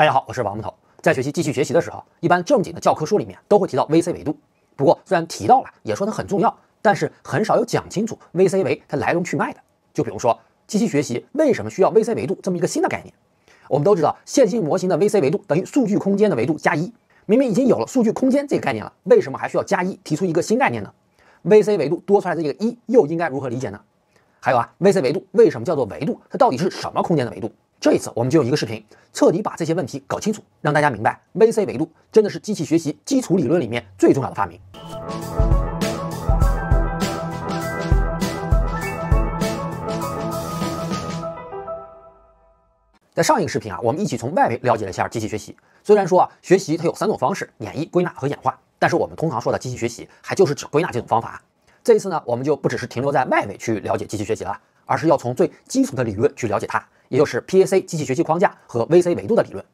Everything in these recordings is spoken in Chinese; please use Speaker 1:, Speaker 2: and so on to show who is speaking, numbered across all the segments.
Speaker 1: 大家好，我是王木头。在学习机器学习的时候，一般正经的教科书里面都会提到 VC 维度。不过虽然提到了，也说它很重要，但是很少有讲清楚 VC 维它来龙去脉的。就比如说机器学习为什么需要 VC 维度这么一个新的概念？我们都知道线性模型的 VC 维度等于数据空间的维度加一。明明已经有了数据空间这个概念了，为什么还需要加一提出一个新概念呢？VC 维度多出来的这个一又应该如何理解呢？还有啊，VC 维度为什么叫做维度？它到底是什么空间的维度？这一次我们就用一个视频，彻底把这些问题搞清楚，让大家明白 VC 维度真的是机器学习基础理论里面最重要的发明。在上一个视频啊，我们一起从外围了解了一下机器学习。虽然说啊，学习它有三种方式：演绎、归纳和演化，但是我们通常说的机器学习，还就是指归纳这种方法。这一次呢，我们就不只是停留在外围去了解机器学习了，而是要从最基础的理论去了解它。也就是 PAC 机器学习框架和 VC 维度的理论。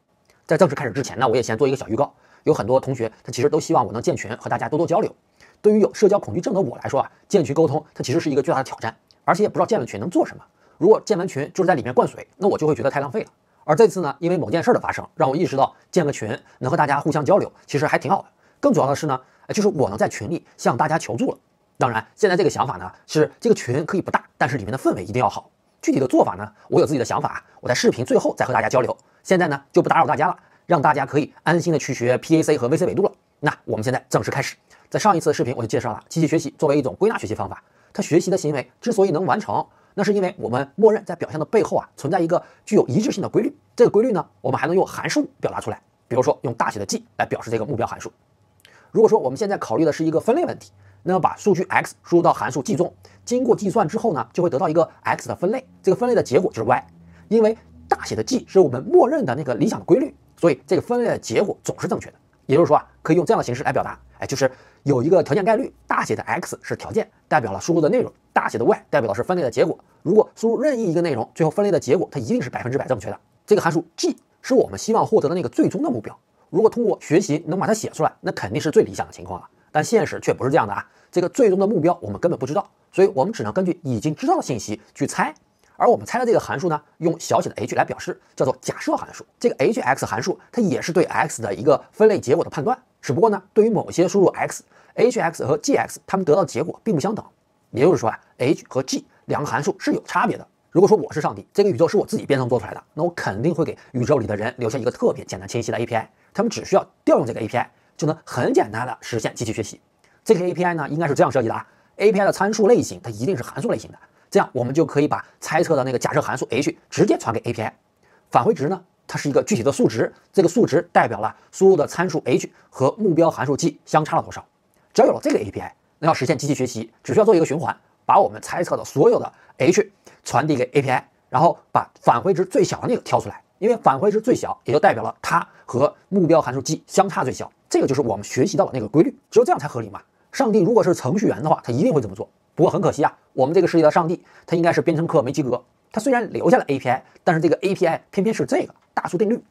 Speaker 1: 在正式开始之前呢，我也先做一个小预告。有很多同学他其实都希望我能建群和大家多多交流。对于有社交恐惧症的我来说啊，建群沟通它其实是一个巨大的挑战，而且也不知道建了群能做什么。如果建完群就是在里面灌水，那我就会觉得太浪费了。而这次呢，因为某件事的发生，让我意识到建个群能和大家互相交流，其实还挺好的。更主要的是呢，就是我能在群里向大家求助了。当然，现在这个想法呢，是这个群可以不大，但是里面的氛围一定要好。具体的做法呢，我有自己的想法，我在视频最后再和大家交流。现在呢，就不打扰大家了，让大家可以安心的去学 PAC 和 VC 维度了。那我们现在正式开始。在上一次视频我就介绍了，机器学习作为一种归纳学习方法，它学习的行为之所以能完成，那是因为我们默认在表象的背后啊，存在一个具有一致性的规律。这个规律呢，我们还能用函数表达出来，比如说用大写的 G 来表示这个目标函数。如果说我们现在考虑的是一个分类问题。那么把数据 x 输入到函数 G 中，经过计算之后呢，就会得到一个 x 的分类，这个分类的结果就是 y。因为大写的 G 是我们默认的那个理想的规律，所以这个分类的结果总是正确的。也就是说啊，可以用这样的形式来表达，哎，就是有一个条件概率，大写的 x 是条件，代表了输入的内容；大写的 y 代表的是分类的结果。如果输入任意一个内容，最后分类的结果它一定是百分之百正确的。这个函数 G 是我们希望获得的那个最终的目标。如果通过学习能把它写出来，那肯定是最理想的情况了。但现实却不是这样的啊！这个最终的目标我们根本不知道，所以我们只能根据已经知道的信息去猜。而我们猜的这个函数呢，用小写的 h 来表示，叫做假设函数。这个 h(x) 函数它也是对 x 的一个分类结果的判断。只不过呢，对于某些输入 x，h(x) 和 g(x) 它们得到的结果并不相等。也就是说啊，h 和 g 两个函数是有差别的。如果说我是上帝，这个宇宙是我自己编程做出来的，那我肯定会给宇宙里的人留下一个特别简单清晰的 API，他们只需要调用这个 API。就能很简单的实现机器学习。这个 API 呢，应该是这样设计的啊，API 的参数类型它一定是函数类型的，这样我们就可以把猜测的那个假设函数 h 直接传给 API，返回值呢，它是一个具体的数值，这个数值代表了输入的参数 h 和目标函数 g 相差了多少。只要有了这个 API，那要实现机器学习，只需要做一个循环，把我们猜测的所有的 h 传递给 API，然后把返回值最小的那个挑出来，因为返回值最小，也就代表了它和目标函数 g 相差最小。这个就是我们学习到的那个规律，只有这样才合理嘛。上帝如果是程序员的话，他一定会这么做。不过很可惜啊，我们这个世界的上帝，他应该是编程课没及格。他虽然留下了 API，但是这个 API 偏偏是这个大数定律。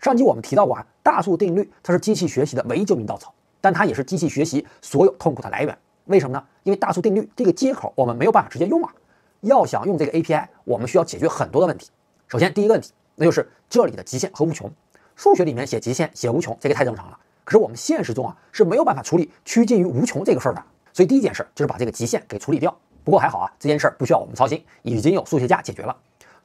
Speaker 1: 上集我们提到过啊，大数定律它是机器学习的唯一救命稻草，但它也是机器学习所有痛苦的来源。为什么呢？因为大数定律这个接口我们没有办法直接用啊。要想用这个 API，我们需要解决很多的问题。首先第一个问题，那就是这里的极限和无穷。数学里面写极限、写无穷，这个太正常了。可是我们现实中啊是没有办法处理趋近于无穷这个事儿的，所以第一件事就是把这个极限给处理掉。不过还好啊，这件事儿不需要我们操心，已经有数学家解决了。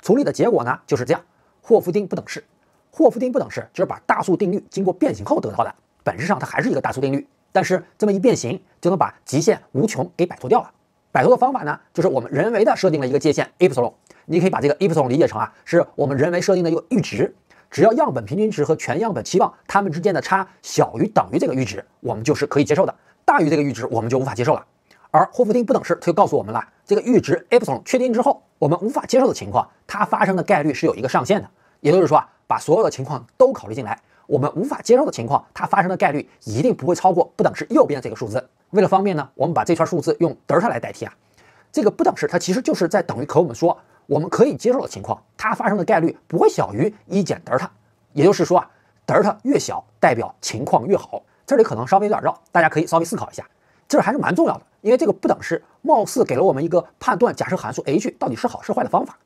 Speaker 1: 处理的结果呢就是这样：霍夫丁不等式。霍夫丁不等式就是把大数定律经过变形后得到的，本质上它还是一个大数定律，但是这么一变形就能把极限无穷给摆脱掉了。摆脱的方法呢就是我们人为的设定了一个界限 epsilon，你可以把这个 epsilon 理解成啊是我们人为设定的一个阈值。只要样本平均值和全样本期望它们之间的差小于等于这个阈值，我们就是可以接受的；大于这个阈值，我们就无法接受了。而霍夫丁不等式它就告诉我们了，这个阈值 epsilon 确定之后，我们无法接受的情况，它发生的概率是有一个上限的。也就是说啊，把所有的情况都考虑进来，我们无法接受的情况，它发生的概率一定不会超过不等式右边这个数字。为了方便呢，我们把这串数字用德尔塔来代替啊。这个不等式它其实就是在等于和我们说。我们可以接受的情况，它发生的概率不会小于一减德尔塔，也就是说啊，德尔塔越小，代表情况越好。这里可能稍微有点绕，大家可以稍微思考一下，这还是蛮重要的，因为这个不等式貌似给了我们一个判断假设函数 h 到底是好是坏的方法。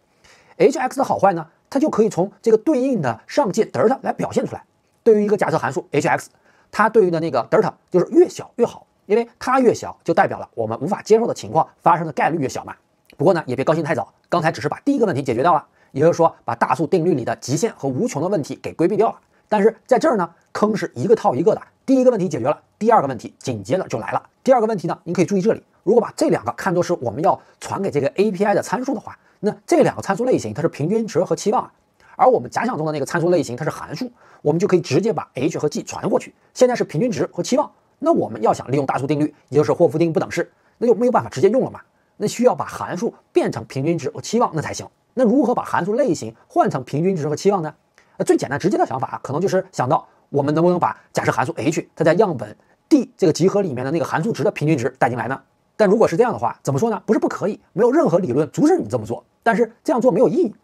Speaker 1: h(x) 的好坏呢，它就可以从这个对应的上界德尔塔来表现出来。对于一个假设函数 h(x)，它对应的那个德尔塔就是越小越好，因为它越小就代表了我们无法接受的情况发生的概率越小嘛。不过呢，也别高兴太早，刚才只是把第一个问题解决掉了，也就是说把大数定律里的极限和无穷的问题给规避掉了。但是在这儿呢，坑是一个套一个的。第一个问题解决了，第二个问题紧接着就来了。第二个问题呢，您可以注意这里，如果把这两个看作是我们要传给这个 API 的参数的话，那这两个参数类型它是平均值和期望，而我们假想中的那个参数类型它是函数，我们就可以直接把 h 和 g 传过去。现在是平均值和期望，那我们要想利用大数定律，也就是霍夫定不等式，那就没有办法直接用了嘛？那需要把函数变成平均值和期望那才行。那如何把函数类型换成平均值和期望呢？那最简单直接的想法啊，可能就是想到我们能不能把假设函数 h 它在样本 D 这个集合里面的那个函数值的平均值带进来呢？但如果是这样的话，怎么说呢？不是不可以，没有任何理论阻止你这么做。但是这样做没有意义，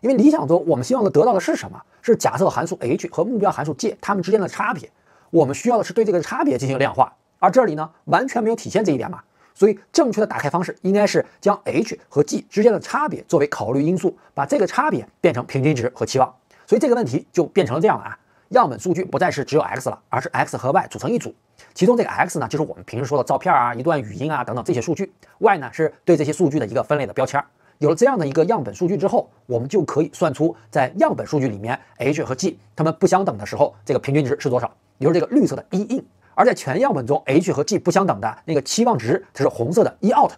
Speaker 1: 因为理想中我们希望的得到的是什么？是假设函数 h 和目标函数 j 它们之间的差别。我们需要的是对这个差别进行量化，而这里呢完全没有体现这一点嘛。所以正确的打开方式应该是将 h 和 g 之间的差别作为考虑因素，把这个差别变成平均值和期望。所以这个问题就变成了这样的啊，样本数据不再是只有 x 了，而是 x 和 y 组成一组，其中这个 x 呢就是我们平时说的照片啊、一段语音啊等等这些数据，y 呢是对这些数据的一个分类的标签。有了这样的一个样本数据之后，我们就可以算出在样本数据里面 h 和 g 它们不相等的时候，这个平均值是多少，也就是这个绿色的 e in。而在全样本中 h 和 g 不相等的那个期望值，它是红色的 e out。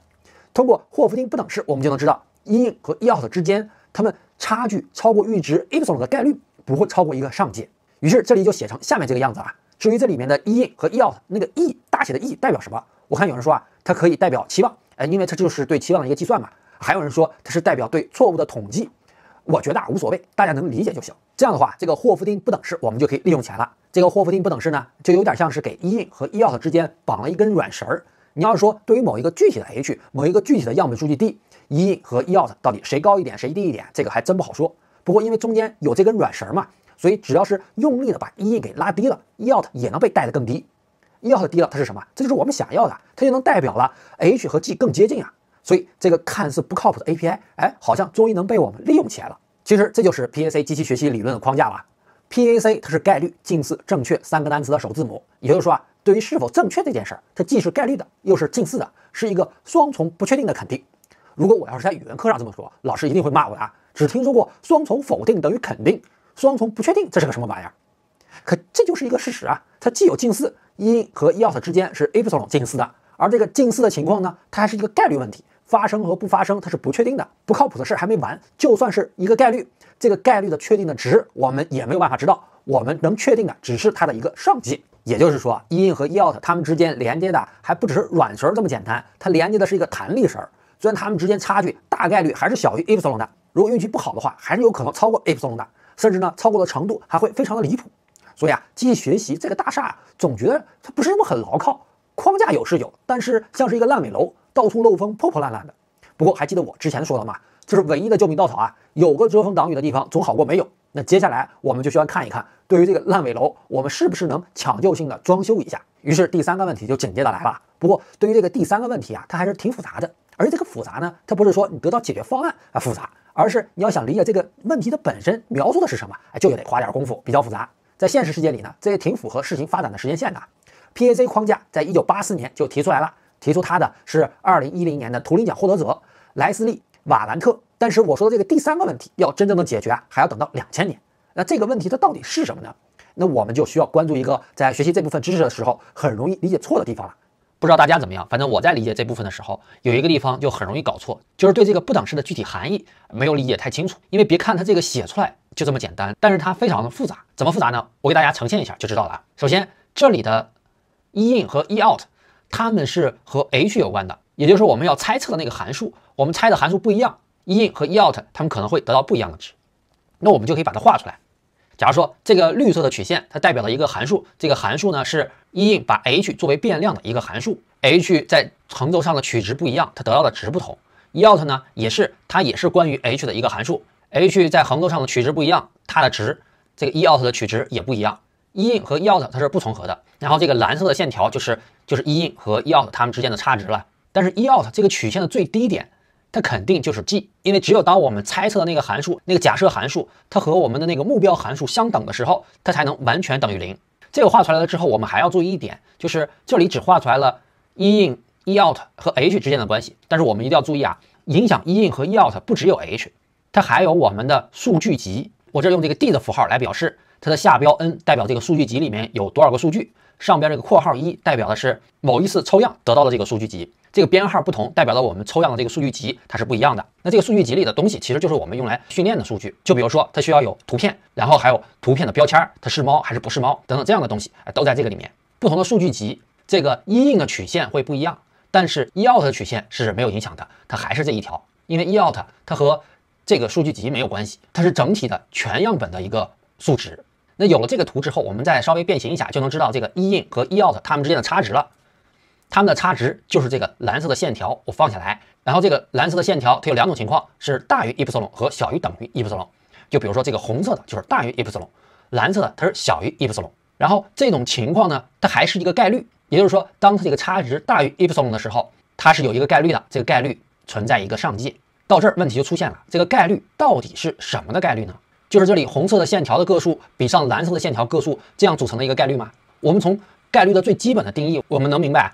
Speaker 1: 通过霍夫丁不等式，我们就能知道 e in 和 e out 之间它们。差距超过阈值 epsilon 的概率不会超过一个上界，于是这里就写成下面这个样子啊。至于这里面的 e in 和 e out，那个 e 大写的 e 代表什么？我看有人说啊，它可以代表期望，哎，因为它就是对期望的一个计算嘛。还有人说它是代表对错误的统计，我觉得啊无所谓，大家能理解就行。这样的话，这个霍夫丁不等式我们就可以利用起来了。这个霍夫丁不等式呢，就有点像是给 e in 和 e out 之间绑了一根软绳儿。你要是说对于某一个具体的 h，某一个具体的样本数据 d。e in 和 e out 到底谁高一点，谁低一点，这个还真不好说。不过因为中间有这根软绳嘛，所以只要是用力的把 e in 给拉低了，e out 也能被带得更低。e out 低了，它是什么？这就是我们想要的，它就能代表了 h 和 g 更接近啊。所以这个看似不靠谱的 API，哎，好像终于能被我们利用起来了。其实这就是 PAC 机器学习理论的框架了。PAC 它是概率、近似、正确三个单词的首字母，也就是说啊，对于是否正确这件事儿，它既是概率的，又是近似的，是一个双重不确定的肯定。如果我要是在语文课上这么说，老师一定会骂我的。只听说过双重否定等于肯定，双重不确定这是个什么玩意儿？可这就是一个事实啊！它既有近似，in 和 out 之间是 epsilon 近似的，而这个近似的情况呢，它还是一个概率问题，发生和不发生它是不确定的。不靠谱的事还没完，就算是一个概率，这个概率的确定的值我们也没有办法知道。我们能确定的只是它的一个上界，也就是说，in 和 out 它们之间连接的还不只是软绳这么简单，它连接的是一个弹力绳。虽然它们之间差距大概率还是小于 epsilon 的，如果运气不好的话，还是有可能超过 epsilon 的，甚至呢，超过的程度还会非常的离谱。所以啊，机器学习这个大厦总觉得它不是那么很牢靠，框架有是有，但是像是一个烂尾楼，到处漏风，破破烂烂的。不过还记得我之前说的吗？这是唯一的救命稻草啊，有个遮风挡雨的地方总好过没有。那接下来我们就需要看一看，对于这个烂尾楼，我们是不是能抢救性的装修一下？于是第三个问题就紧接着来了。不过对于这个第三个问题啊，它还是挺复杂的。而且这个复杂呢，它不是说你得到解决方案啊复杂，而是你要想理解这个问题的本身描述的是什么，哎，就得花点功夫，比较复杂。在现实世界里呢，这也挺符合事情发展的时间线的。PAC 框架在一九八四年就提出来了，提出它的是二零一零年的图灵奖获得者莱斯利瓦兰特。但是我说的这个第三个问题要真正的解决啊，还要等到两千年。那这个问题它到底是什么呢？那我们就需要关注一个在学习这部分知识的时候很容易理解错的地方了。不知道大家怎么样，反正我在理解这部分的时候，有一个地方就很容易搞错，就是对这个不等式的具体含义没有理解太清楚。因为别看它这个写出来就这么简单，但是它非常的复杂。怎么复杂呢？我给大家呈现一下就知道了。首先，这里的 e in 和 e out，它们是和 h 有关的，也就是我们要猜测的那个函数，我们猜的函数不一样 in 和 out 它们可能会得到不一样的值。那我们就可以把它画出来。假如说这个绿色的曲线，它代表了一个函数，这个函数呢是 in 把 h 作为变量的一个函数，h 在横轴上的取值不一样，它得到的值不同。e out 呢也是，它也是关于 h 的一个函数，h 在横轴上的取值不一样，它的值这个 e out 的取值也不一样。in 和 e out 它是不重合的，然后这个蓝色的线条就是就是 e in 和 e out 它们之间的差值了。但是 e out 这个曲线的最低点它肯定就是 G，因为只有当我们猜测的那个函数，那个假设函数，它和我们的那个目标函数相等的时候，它才能完全等于零。这个画出来了之后，我们还要注意一点，就是这里只画出来了 E in E out 和 H 之间的关系，但是我们一定要注意啊，影响 E in 和 E out 不只有 H，它还有我们的数据集。我这用这个 D 的符号来表示，它的下标 n 代表这个数据集里面有多少个数据，上边这个括号一代表的是某一次抽样得到的这个数据集。这个编号不同，代表了我们抽样的这个数据集它是不一样的。那这个数据集里的东西，其实就是我们用来训练的数据。就比如说，它需要有图片，然后还有图片的标签，它是猫还是不是猫等等这样的东西，都在这个里面。不同的数据集，这个一印的曲线会不一样，但是一 out 的曲线是没有影响的，它还是这一条。因为一 out 它和这个数据集没有关系，它是整体的全样本的一个数值。那有了这个图之后，我们再稍微变形一下，就能知道这个一印和一 out 它们之间的差值了。它们的差值就是这个蓝色的线条，我放下来，然后这个蓝色的线条它有两种情况，是大于 epsilon 和小于等于 epsilon。就比如说这个红色的就是大于 epsilon，蓝色的它是小于 epsilon。然后这种情况呢，它还是一个概率，也就是说，当它这个差值大于 epsilon 的时候，它是有一个概率的，这个概率存在一个上界。到这儿问题就出现了，这个概率到底是什么的概率呢？就是这里红色的线条的个数比上蓝色的线条个数这样组成的一个概率吗？我们从概率的最基本的定义，我们能明白。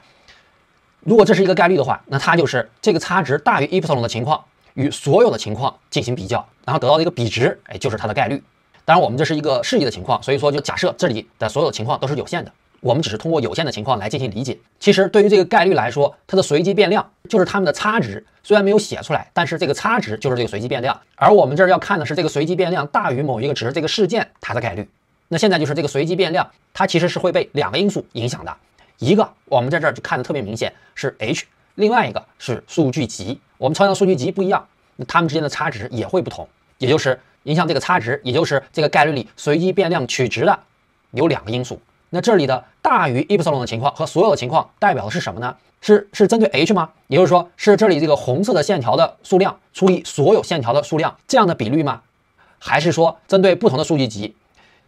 Speaker 1: 如果这是一个概率的话，那它就是这个差值大于 epsilon 的情况与所有的情况进行比较，然后得到的一个比值，哎，就是它的概率。当然，我们这是一个示意的情况，所以说就假设这里的所有情况都是有限的，我们只是通过有限的情况来进行理解。其实对于这个概率来说，它的随机变量就是它们的差值，虽然没有写出来，但是这个差值就是这个随机变量。而我们这儿要看的是这个随机变量大于某一个值，这个事件它的概率。那现在就是这个随机变量，它其实是会被两个因素影响的。一个我们在这儿就看的特别明显是 h，另外一个是数据集。我们抽象数据集不一样，那它们之间的差值也会不同，也就是影响这个差值，也就是这个概率里随机变量取值的有两个因素。那这里的大于 epsilon 的情况和所有的情况代表的是什么呢？是是针对 h 吗？也就是说是这里这个红色的线条的数量除以所有线条的数量这样的比率吗？还是说针对不同的数据集？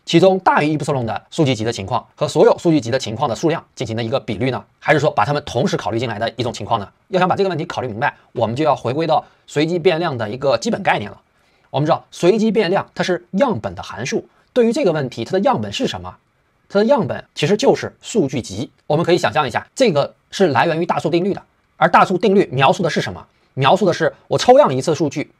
Speaker 1: 其中大于 epsilon 的数据集的情况和所有数据集的情况的数量进行的一个比率呢？还是说把它们同时考虑进来的一种情况呢？要想把这个问题考虑明白，我们就要回归到随机变量的一个基本概念了。我们知道随机变量它是样本的函数，对于这个问题，它的样本是什么？它的样本其实就是数据集。我们可以想象一下，这个是来源于大数定律的，而大数定律描述的是什么？描述的是我抽样一次数据，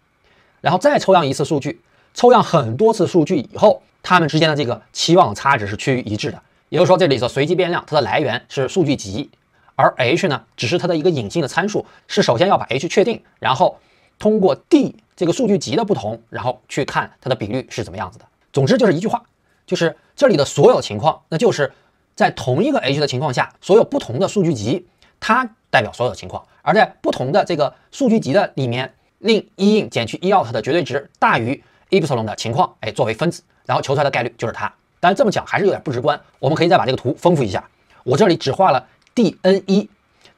Speaker 1: 然后再抽样一次数据，抽样很多次数据以后。它们之间的这个期望差值是趋于一致的，也就是说，这里的随机变量它的来源是数据集，而 h 呢只是它的一个隐性的参数，是首先要把 h 确定，然后通过 d 这个数据集的不同，然后去看它的比率是怎么样子的。总之就是一句话，就是这里的所有情况，那就是在同一个 h 的情况下，所有不同的数据集它代表所有的情况，而在不同的这个数据集的里面，令 e in 减去 e out 的绝对值大于 epsilon 的情况，哎，作为分子。然后求出来的概率就是它，但是这么讲还是有点不直观。我们可以再把这个图丰富一下。我这里只画了 d n 一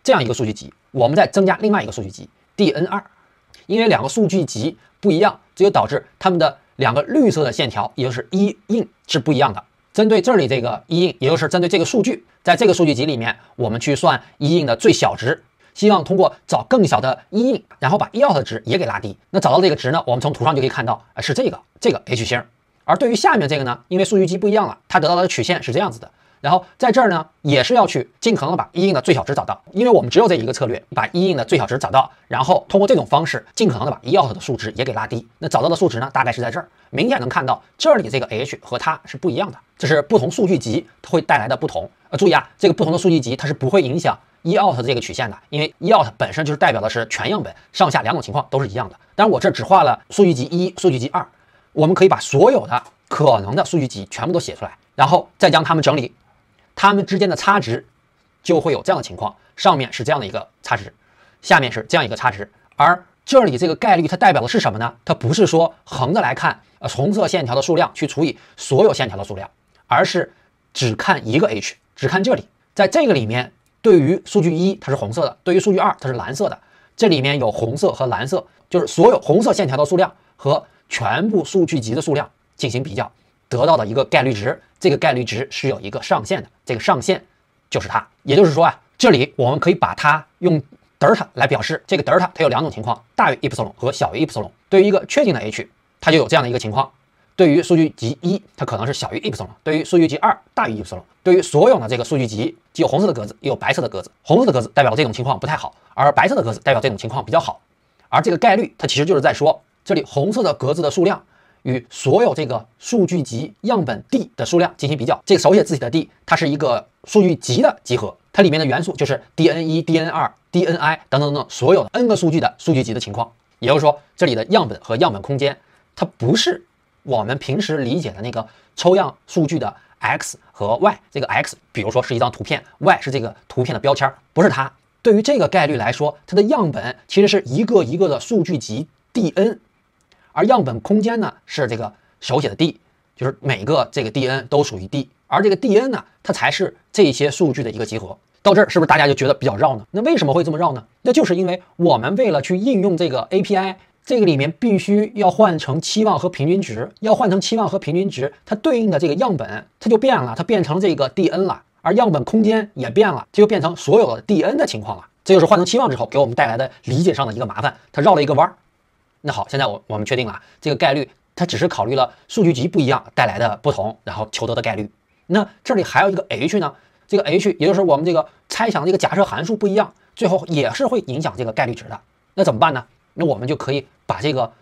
Speaker 1: 这样一个数据集，我们再增加另外一个数据集 d n 二，因为两个数据集不一样，这就导致它们的两个绿色的线条，也就是一印是不一样的。针对这里这个一印，也就是针对这个数据，在这个数据集里面，我们去算一印的最小值，希望通过找更小的一印，然后把一 out 的值也给拉低。那找到这个值呢，我们从图上就可以看到，是这个这个 H 星。而对于下面这个呢，因为数据集不一样了，它得到的曲线是这样子的。然后在这儿呢，也是要去尽可能的把一印的最小值找到，因为我们只有这一个策略，把一印的最小值找到，然后通过这种方式，尽可能的把一 out 的数值也给拉低。那找到的数值呢，大概是在这儿，明显能看到这里这个 h 和它是不一样的，这是不同数据集它会带来的不同。呃，注意啊，这个不同的数据集它是不会影响一 out 的这个曲线的，因为一 out 本身就是代表的是全样本，上下两种情况都是一样的。当然我这只画了数据集一、数据集二，我们可以把所有的。可能的数据集全部都写出来，然后再将它们整理，它们之间的差值就会有这样的情况：上面是这样的一个差值，下面是这样一个差值。而这里这个概率它代表的是什么呢？它不是说横着来看，呃，红色线条的数量去除以所有线条的数量，而是只看一个 h，只看这里，在这个里面，对于数据一它是红色的，对于数据二它是蓝色的，这里面有红色和蓝色，就是所有红色线条的数量和全部数据集的数量。进行比较得到的一个概率值，这个概率值是有一个上限的，这个上限就是它。也就是说啊，这里我们可以把它用德尔塔来表示，这个德尔塔它有两种情况，大于 epsilon 和小于 epsilon。对于一个确定的 h，它就有这样的一个情况。对于数据集一，它可能是小于 epsilon；对于数据集二，大于 epsilon。对于所有的这个数据集，既有红色的格子，也有白色的格子。红色的格子代表这种情况不太好，而白色的格子代表这种情况比较好。而这个概率，它其实就是在说，这里红色的格子的数量与所有这个数据集样本 D 的数量进行比较。这个手写字体的 D，它是一个数据集的集合，它里面的元素就是 dn 一、dn 二、dni 等等等等所有的 n 个数据的数据集的情况。也就是说，这里的样本和样本空间，它不是。我们平时理解的那个抽样数据的 x 和 y，这个 x 比如说是一张图片，y 是这个图片的标签，不是它。对于这个概率来说，它的样本其实是一个一个的数据集 dn，而样本空间呢是这个手写的 d，就是每个这个 dn 都属于 d，而这个 dn 呢，它才是这些数据的一个集合。到这儿是不是大家就觉得比较绕呢？那为什么会这么绕呢？那就是因为我们为了去应用这个 API。这个里面必须要换成期望和平均值，要换成期望和平均值，它对应的这个样本它就变了，它变成这个 dn 了，而样本空间也变了，这就变成所有的 dn 的情况了。这就是换成期望之后给我们带来的理解上的一个麻烦，它绕了一个弯儿。那好，现在我我们确定了这个概率，它只是考虑了数据集不一样带来的不同，然后求得的概率。那这里还有一个 h 呢，这个 h 也就是我们这个猜想这个假设函数不一样，最后也是会影响这个概率值的。那怎么办呢？那我们就可以把这个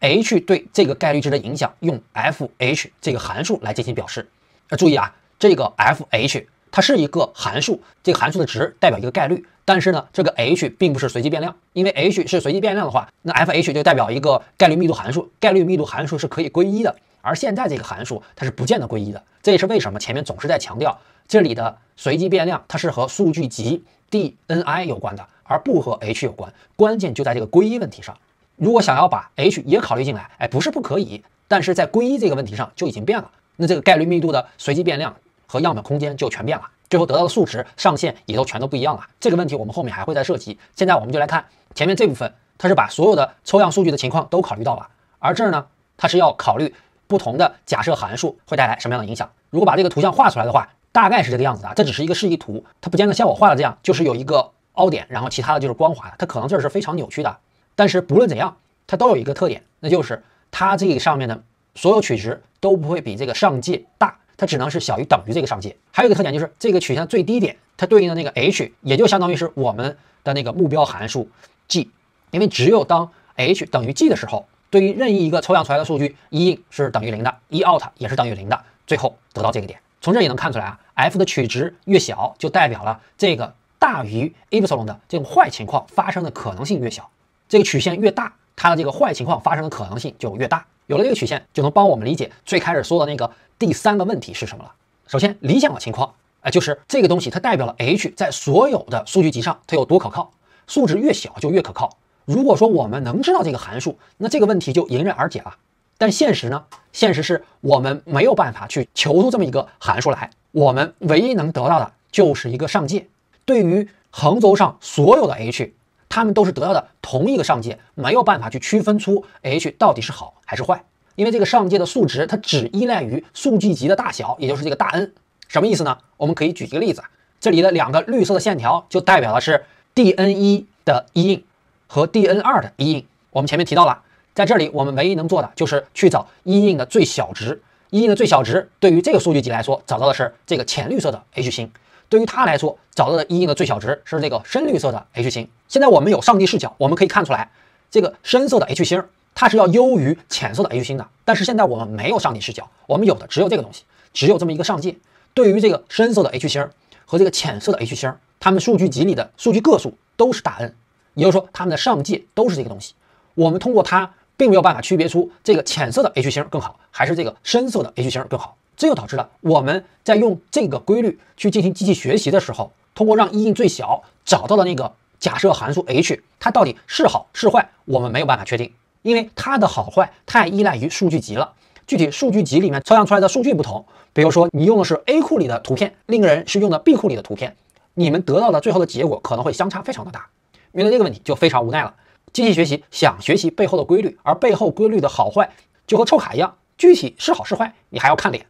Speaker 1: h 对这个概率值的影响用 f h 这个函数来进行表示。要注意啊，这个 f h 它是一个函数，这个函数的值代表一个概率，但是呢，这个 h 并不是随机变量，因为 h 是随机变量的话，那 f h 就代表一个概率密度函数，概率密度函数是可以归一的。而现在这个函数它是不见得归一的，这也是为什么前面总是在强调这里的随机变量它是和数据集 dni 有关的。而不和 h 有关，关键就在这个归一问题上。如果想要把 h 也考虑进来，哎，不是不可以，但是在归一这个问题上就已经变了。那这个概率密度的随机变量和样本空间就全变了，最后得到的数值上限也都全都不一样了。这个问题我们后面还会再涉及。现在我们就来看前面这部分，它是把所有的抽样数据的情况都考虑到了，而这儿呢，它是要考虑不同的假设函数会带来什么样的影响。如果把这个图像画出来的话，大概是这个样子的。这只是一个示意图，它不见得像我画的这样，就是有一个。凹点，然后其他的就是光滑的，它可能这儿是非常扭曲的。但是不论怎样，它都有一个特点，那就是它这个上面的所有取值都不会比这个上界大，它只能是小于等于这个上界。还有一个特点就是这个曲线最低点，它对应的那个 h 也就相当于是我们的那个目标函数 g，因为只有当 h 等于 g 的时候，对于任意一个抽象出来的数据，e in 是等于零的，e out 也是等于零的，最后得到这个点。从这也能看出来啊，f 的取值越小，就代表了这个。大于 epsilon 的这种坏情况发生的可能性越小，这个曲线越大，它的这个坏情况发生的可能性就越大。有了这个曲线，就能帮我们理解最开始说的那个第三个问题是什么了。首先，理想的情况，哎，就是这个东西它代表了 h 在所有的数据集上它有多可靠，数值越小就越可靠。如果说我们能知道这个函数，那这个问题就迎刃而解了。但现实呢？现实是我们没有办法去求出这么一个函数来，我们唯一能得到的就是一个上界。对于横轴上所有的 h，它们都是得到的同一个上界，没有办法去区分出 h 到底是好还是坏，因为这个上界的数值它只依赖于数据集的大小，也就是这个大 N。什么意思呢？我们可以举一个例子，这里的两个绿色的线条就代表的是 dn 一的一印和 dn 二的一印。我们前面提到了，在这里我们唯一能做的就是去找一印的最小值，一印的最小值对于这个数据集来说，找到的是这个浅绿色的 H 星。对于它来说，找到的一印的最小值是这个深绿色的 H 星。现在我们有上帝视角，我们可以看出来，这个深色的 H 星它是要优于浅色的 H 星的。但是现在我们没有上帝视角，我们有的只有这个东西，只有这么一个上界。对于这个深色的 H 星和这个浅色的 H 星，它们数据集里的数据个数都是大 N，也就是说它们的上界都是这个东西。我们通过它，并没有办法区别出这个浅色的 H 星更好，还是这个深色的 H 星更好。这就导致了我们在用这个规律去进行机器学习的时候，通过让一印最小找到的那个假设函数 h，它到底是好是坏，我们没有办法确定，因为它的好坏太依赖于数据集了。具体数据集里面抽象出来的数据不同，比如说你用的是 A 库里的图片，另一个人是用的 B 库里的图片，你们得到的最后的结果可能会相差非常的大。面对这个问题就非常无奈了。机器学习想学习背后的规律，而背后规律的好坏就和抽卡一样，具体是好是坏，你还要看脸。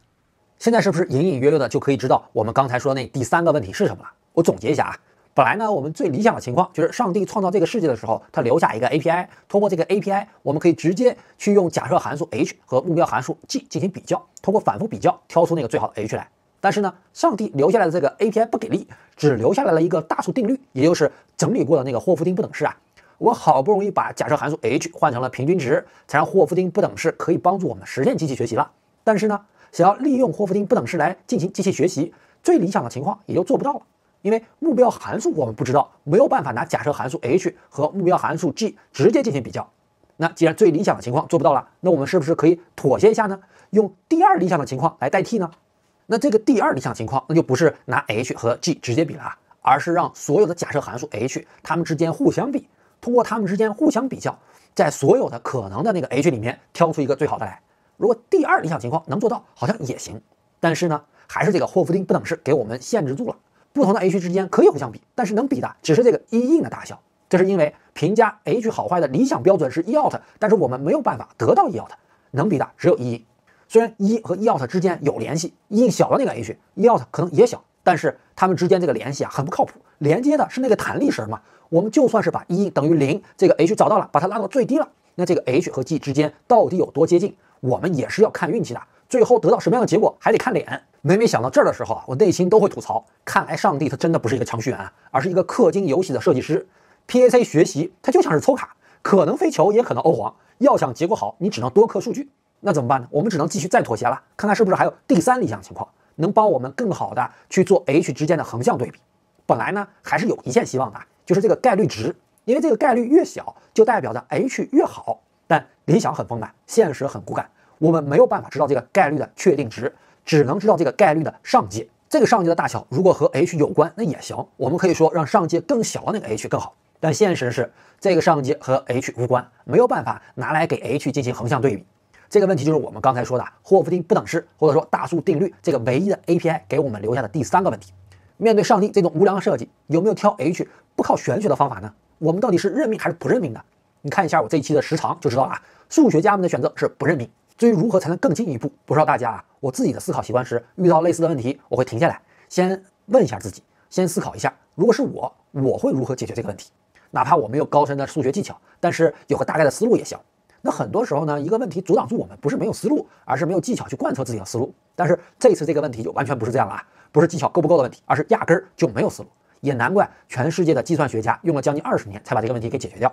Speaker 1: 现在是不是隐隐约约的就可以知道我们刚才说的那第三个问题是什么了？我总结一下啊，本来呢，我们最理想的情况就是上帝创造这个世界的时候，他留下一个 API，通过这个 API，我们可以直接去用假设函数 h 和目标函数 g 进行比较，通过反复比较挑出那个最好的 h 来。但是呢，上帝留下来的这个 API 不给力，只留下来了一个大数定律，也就是整理过的那个霍夫丁不等式啊。我好不容易把假设函数 h 换成了平均值，才让霍夫丁不等式可以帮助我们实现机器学习了。但是呢，想要利用霍夫丁不等式来进行机器学习，最理想的情况也就做不到了。因为目标函数我们不知道，没有办法拿假设函数 h 和目标函数 g 直接进行比较。那既然最理想的情况做不到了，那我们是不是可以妥协一下呢？用第二理想的情况来代替呢？那这个第二理想情况，那就不是拿 h 和 g 直接比了，而是让所有的假设函数 h 它们之间互相比，通过它们之间互相比较，在所有的可能的那个 h 里面挑出一个最好的来。如果第二理想情况能做到，好像也行。但是呢，还是这个霍夫丁不等式给我们限制住了。不同的 h 之间可以互相比，但是能比的只是这个 e in 的大小。这是因为评价 h 好坏的理想标准是 e out，但是我们没有办法得到 e out，能比的只有 e。虽然 e 和 e out 之间有联系，e 小的那个 h，e out 可能也小，但是它们之间这个联系啊很不靠谱。连接的是那个弹力绳嘛。我们就算是把 e 等于零这个 h 找到了，把它拉到最低了，那这个 h 和 g 之间到底有多接近，我们也是要看运气的。最后得到什么样的结果还得看脸。每每想到这儿的时候啊，我内心都会吐槽：看来上帝他真的不是一个程序员啊，而是一个氪金游戏的设计师。PAC 学习它就像是抽卡，可能飞球也可能欧皇。要想结果好，你只能多氪数据。那怎么办呢？我们只能继续再妥协了，看看是不是还有第三理想情况，能帮我们更好的去做 H 之间的横向对比。本来呢还是有一线希望的，就是这个概率值，因为这个概率越小，就代表着 H 越好。但理想很丰满，现实很骨感，我们没有办法知道这个概率的确定值。只能知道这个概率的上界，这个上界的大小如果和 h 有关，那也行。我们可以说让上界更小的那个 h 更好。但现实是这个上界和 h 无关，没有办法拿来给 h 进行横向对比。这个问题就是我们刚才说的霍夫丁不等式或者说大数定律这个唯一的 API 给我们留下的第三个问题。面对上帝这种无良的设计，有没有挑 h 不靠玄学的方法呢？我们到底是认命还是不认命的？你看一下我这一期的时长就知道了。啊数学家们的选择是不认命。至于如何才能更进一步，不知道大家啊，我自己的思考习惯是，遇到类似的问题，我会停下来，先问一下自己，先思考一下，如果是我，我会如何解决这个问题？哪怕我没有高深的数学技巧，但是有个大概的思路也行。那很多时候呢，一个问题阻挡住我们，不是没有思路，而是没有技巧去贯彻自己的思路。但是这次这个问题就完全不是这样了啊，不是技巧够不够的问题，而是压根儿就没有思路。也难怪全世界的计算学家用了将近二十年才把这个问题给解决掉。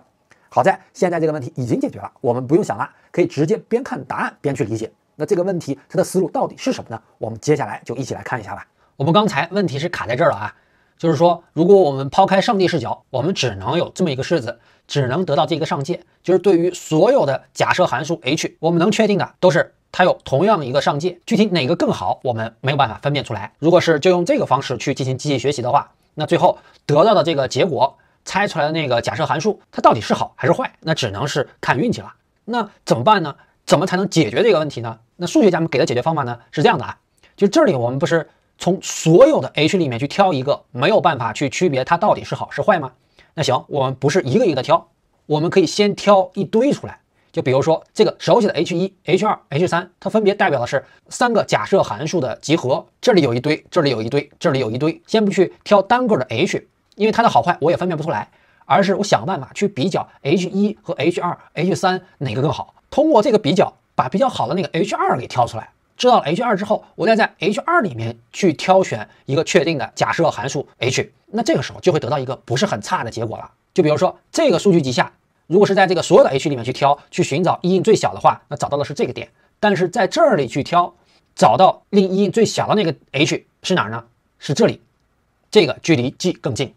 Speaker 1: 好在现在这个问题已经解决了，我们不用想了，可以直接边看答案边去理解。那这个问题它的思路到底是什么呢？我们接下来就一起来看一下吧。我们刚才问题是卡在这儿了啊，就是说如果我们抛开上帝视角，我们只能有这么一个式子，只能得到这个上界，就是对于所有的假设函数 h，我们能确定的都是它有同样一个上界，具体哪个更好，我们没有办法分辨出来。如果是就用这个方式去进行机器学习的话，那最后得到的这个结果。猜出来的那个假设函数，它到底是好还是坏？那只能是看运气了。那怎么办呢？怎么才能解决这个问题呢？那数学家们给的解决方法呢是这样的啊，就这里我们不是从所有的 h 里面去挑一个，没有办法去区别它到底是好是坏吗？那行，我们不是一个一个的挑，我们可以先挑一堆出来。就比如说这个熟悉的 h 一、h 二、h 三，它分别代表的是三个假设函数的集合。这里有一堆，这里有一堆，这里有一堆。先不去挑单个的 h。因为它的好坏我也分辨不出来，而是我想办法去比较 H 一和 H 二、H 三哪个更好。通过这个比较，把比较好的那个 H 二给挑出来。知道了 H 二之后，我再在 H 二里面去挑选一个确定的假设函数 H，那这个时候就会得到一个不是很差的结果了。就比如说这个数据集下，如果是在这个所有的 H 里面去挑，去寻找 E in 最小的话，那找到的是这个点。但是在这里去挑，找到令 E in 最小的那个 H 是哪儿呢？是这里，这个距离 G 更近。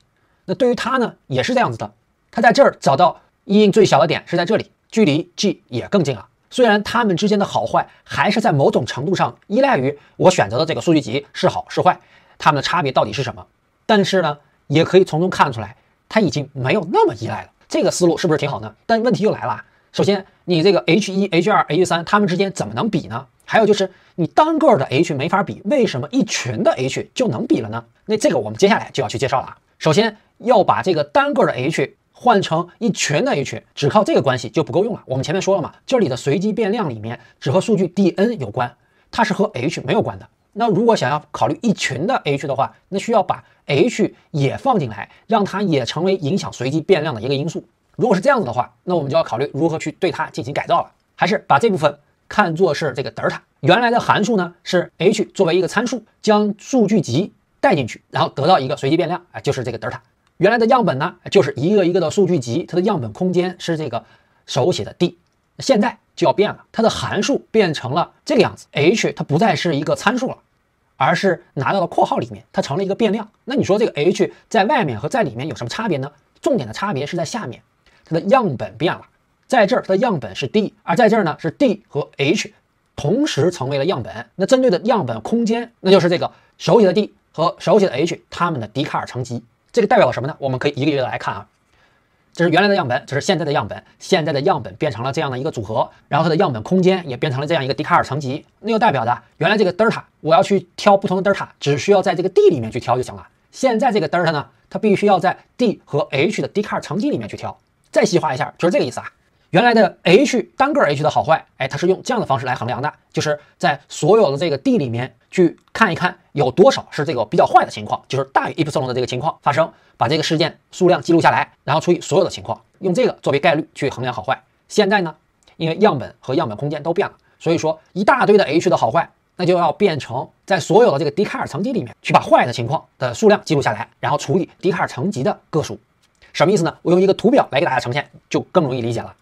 Speaker 1: 那对于它呢，也是这样子的。它在这儿找到 E in 最小的点是在这里，距离 G 也更近了。虽然它们之间的好坏还是在某种程度上依赖于我选择的这个数据集是好是坏，它们的差别到底是什么？但是呢，也可以从中看出来，它已经没有那么依赖了。这个思路是不是挺好呢？但问题又来了。首先，你这个 H 一、H 二、H 三，它们之间怎么能比呢？还有就是你单个的 H 没法比，为什么一群的 H 就能比了呢？那这个我们接下来就要去介绍了。首先要把这个单个的 h 换成一群的 h，只靠这个关系就不够用了。我们前面说了嘛，这里的随机变量里面只和数据 d n 有关，它是和 h 没有关的。那如果想要考虑一群的 H 的话，那需要把 H 也放进来，让它也成为影响随机变量的一个因素。如果是这样子的话，那我们就要考虑如何去对它进行改造了。还是把这部分看作是这个德尔塔原来的函数呢？是 H 作为一个参数，将数据集带进去，然后得到一个随机变量，啊，就是这个德尔塔。原来的样本呢，就是一个一个的数据集，它的样本空间是这个手写的 d。现在就要变了，它的函数变成了这个样子，h 它不再是一个参数了，而是拿到了括号里面，它成了一个变量。那你说这个 h 在外面和在里面有什么差别呢？重点的差别是在下面，它的样本变了，在这儿它的样本是 d，而在这儿呢是 d 和 h 同时成为了样本。那针对的样本空间，那就是这个手写的 d 和手写的 h 它们的笛卡尔乘积。这个代表了什么呢？我们可以一个一个来看啊。这是原来的样本，这是现在的样本。现在的样本变成了这样的一个组合，然后它的样本空间也变成了这样一个笛卡尔乘积。那又代表的，原来这个德尔塔，我要去挑不同的德尔塔，只需要在这个 D 里面去挑就行了。现在这个德尔塔呢，它必须要在 D 和 H 的笛卡尔乘积里面去挑。再细化一下，就是这个意思啊。原来的 H 单个 H 的好坏，哎，它是用这样的方式来衡量的，就是在所有的这个 D 里面去看一看有多少是这个比较坏的情况，就是大于 epsilon 的这个情况发生，把这个事件数量记录下来，然后除以所有的情况，用这个作为概率去衡量好坏。现在呢，因为样本和样本空间都变了，所以说一大堆的 H 的好坏，那就要变成在所有的这个笛卡尔乘积里面去把坏的情况的数量记录下来，然后除以笛卡尔乘积的个数。什么意思呢？我用一个图表来给大家呈现，就更容易理解了。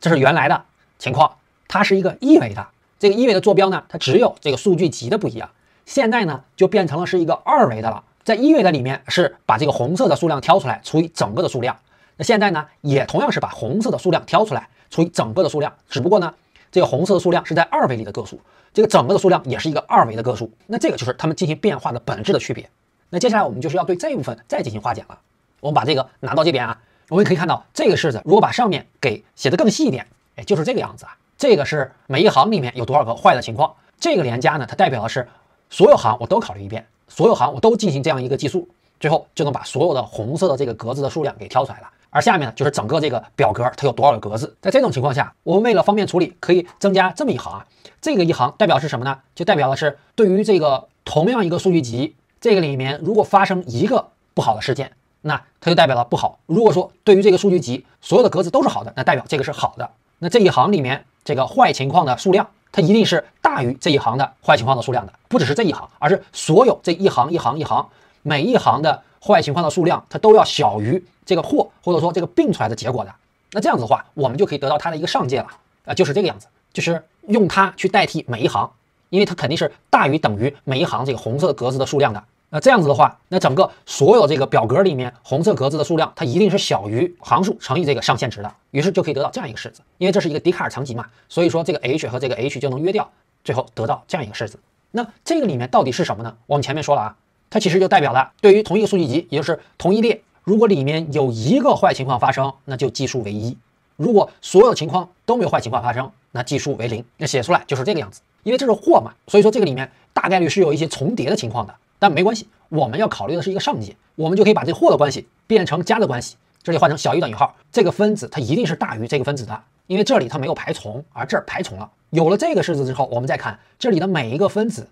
Speaker 1: 这是原来的情况，它是一个一维的，这个一维的坐标呢，它只有这个数据集的不一样。现在呢，就变成了是一个二维的了。在一维的里面是把这个红色的数量挑出来除以整个的数量，那现在呢，也同样是把红色的数量挑出来除以整个的数量，只不过呢，这个红色的数量是在二维里的个数，这个整个的数量也是一个二维的个数。那这个就是它们进行变化的本质的区别。那接下来我们就是要对这一部分再进行化简了。我们把这个拿到这边啊。我们可以看到，这个式子如果把上面给写的更细一点，哎，就是这个样子啊。这个是每一行里面有多少个坏的情况。这个连加呢，它代表的是所有行我都考虑一遍，所有行我都进行这样一个计数，最后就能把所有的红色的这个格子的数量给挑出来了。而下面呢，就是整个这个表格它有多少个格子。在这种情况下，我们为了方便处理，可以增加这么一行啊。这个一行代表是什么呢？就代表的是对于这个同样一个数据集，这个里面如果发生一个不好的事件。那它就代表了不好。如果说对于这个数据集所有的格子都是好的，那代表这个是好的。那这一行里面这个坏情况的数量，它一定是大于这一行的坏情况的数量的。不只是这一行，而是所有这一行一行一行每一行的坏情况的数量，它都要小于这个或或者说这个并出来的结果的。那这样子的话，我们就可以得到它的一个上界了啊，就是这个样子，就是用它去代替每一行，因为它肯定是大于等于每一行这个红色格子的数量的。那这样子的话，那整个所有这个表格里面红色格子的数量，它一定是小于行数乘以这个上限值的，于是就可以得到这样一个式子。因为这是一个笛卡尔乘积嘛，所以说这个 h 和这个 h 就能约掉，最后得到这样一个式子。那这个里面到底是什么呢？我们前面说了啊，它其实就代表了对于同一个数据集，也就是同一列，如果里面有一个坏情况发生，那就计数为一；如果所有情况都没有坏情况发生，那计数为零。那写出来就是这个样子。因为这是或嘛，所以说这个里面大概率是有一些重叠的情况的。但没关系，我们要考虑的是一个上界，我们就可以把这个或的关系变成加的关系，这里换成小于等于号，这个分子它一定是大于这个分子的，因为这里它没有排从，而这儿排从了。有了这个式子之后，我们再看这里的每一个分子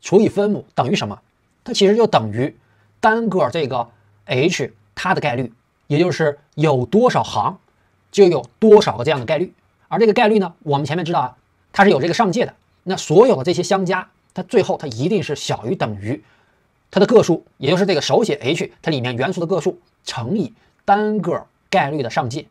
Speaker 1: 除以分母等于什么？它其实就等于单个这个 h 它的概率，也就是有多少行就有多少个这样的概率。而这个概率呢，我们前面知道啊，它是有这个上界的，那所有的这些相加。它最后它一定是小于等于它的个数，也就是这个手写 h 它里面元素的个数乘以单个概率的上界，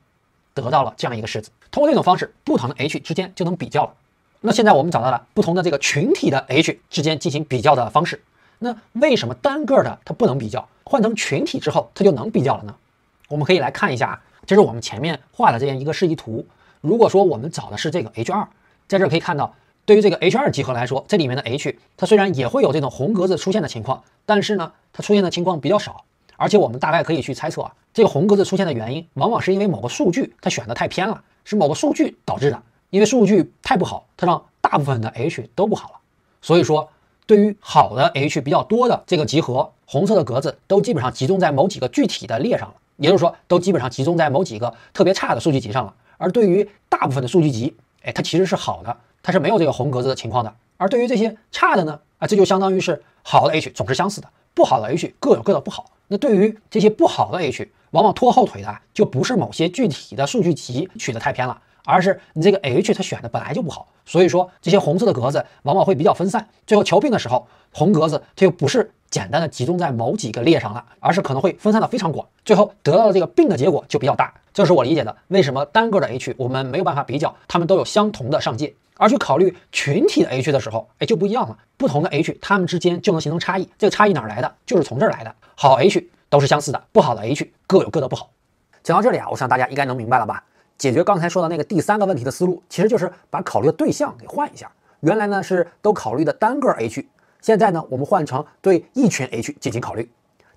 Speaker 1: 得到了这样一个式子。通过这种方式，不同的 h 之间就能比较了。那现在我们找到了不同的这个群体的 h 之间进行比较的方式。那为什么单个的它不能比较，换成群体之后它就能比较了呢？我们可以来看一下啊，这是我们前面画的这样一个示意图。如果说我们找的是这个 h 二，在这可以看到。对于这个 H 二集合来说，这里面的 H 它虽然也会有这种红格子出现的情况，但是呢，它出现的情况比较少。而且我们大概可以去猜测啊，这个红格子出现的原因，往往是因为某个数据它选的太偏了，是某个数据导致的。因为数据太不好，它让大部分的 H 都不好了。所以说，对于好的 H 比较多的这个集合，红色的格子都基本上集中在某几个具体的列上了，也就是说，都基本上集中在某几个特别差的数据集上了。而对于大部分的数据集，哎，它其实是好的。它是没有这个红格子的情况的，而对于这些差的呢，啊，这就相当于是好的 H 总是相似的，不好的 H 各有各的不好。那对于这些不好的 H，往往拖后腿的就不是某些具体的数据集取得太偏了，而是你这个 H 它选的本来就不好。所以说这些红色的格子往往会比较分散，最后求并的时候，红格子它又不是简单的集中在某几个列上了，而是可能会分散的非常广，最后得到的这个并的结果就比较大。这是我理解的，为什么单个的 H 我们没有办法比较，它们都有相同的上界，而去考虑群体的 H 的时候，哎就不一样了。不同的 H 它们之间就能形成差异，这个差异哪来的？就是从这儿来的。好 H 都是相似的，不好的 H 各有各的不好。讲到这里啊，我想大家应该能明白了吧？解决刚才说的那个第三个问题的思路，其实就是把考虑的对象给换一下。原来呢是都考虑的单个 H，现在呢我们换成对一群 H 进行考虑。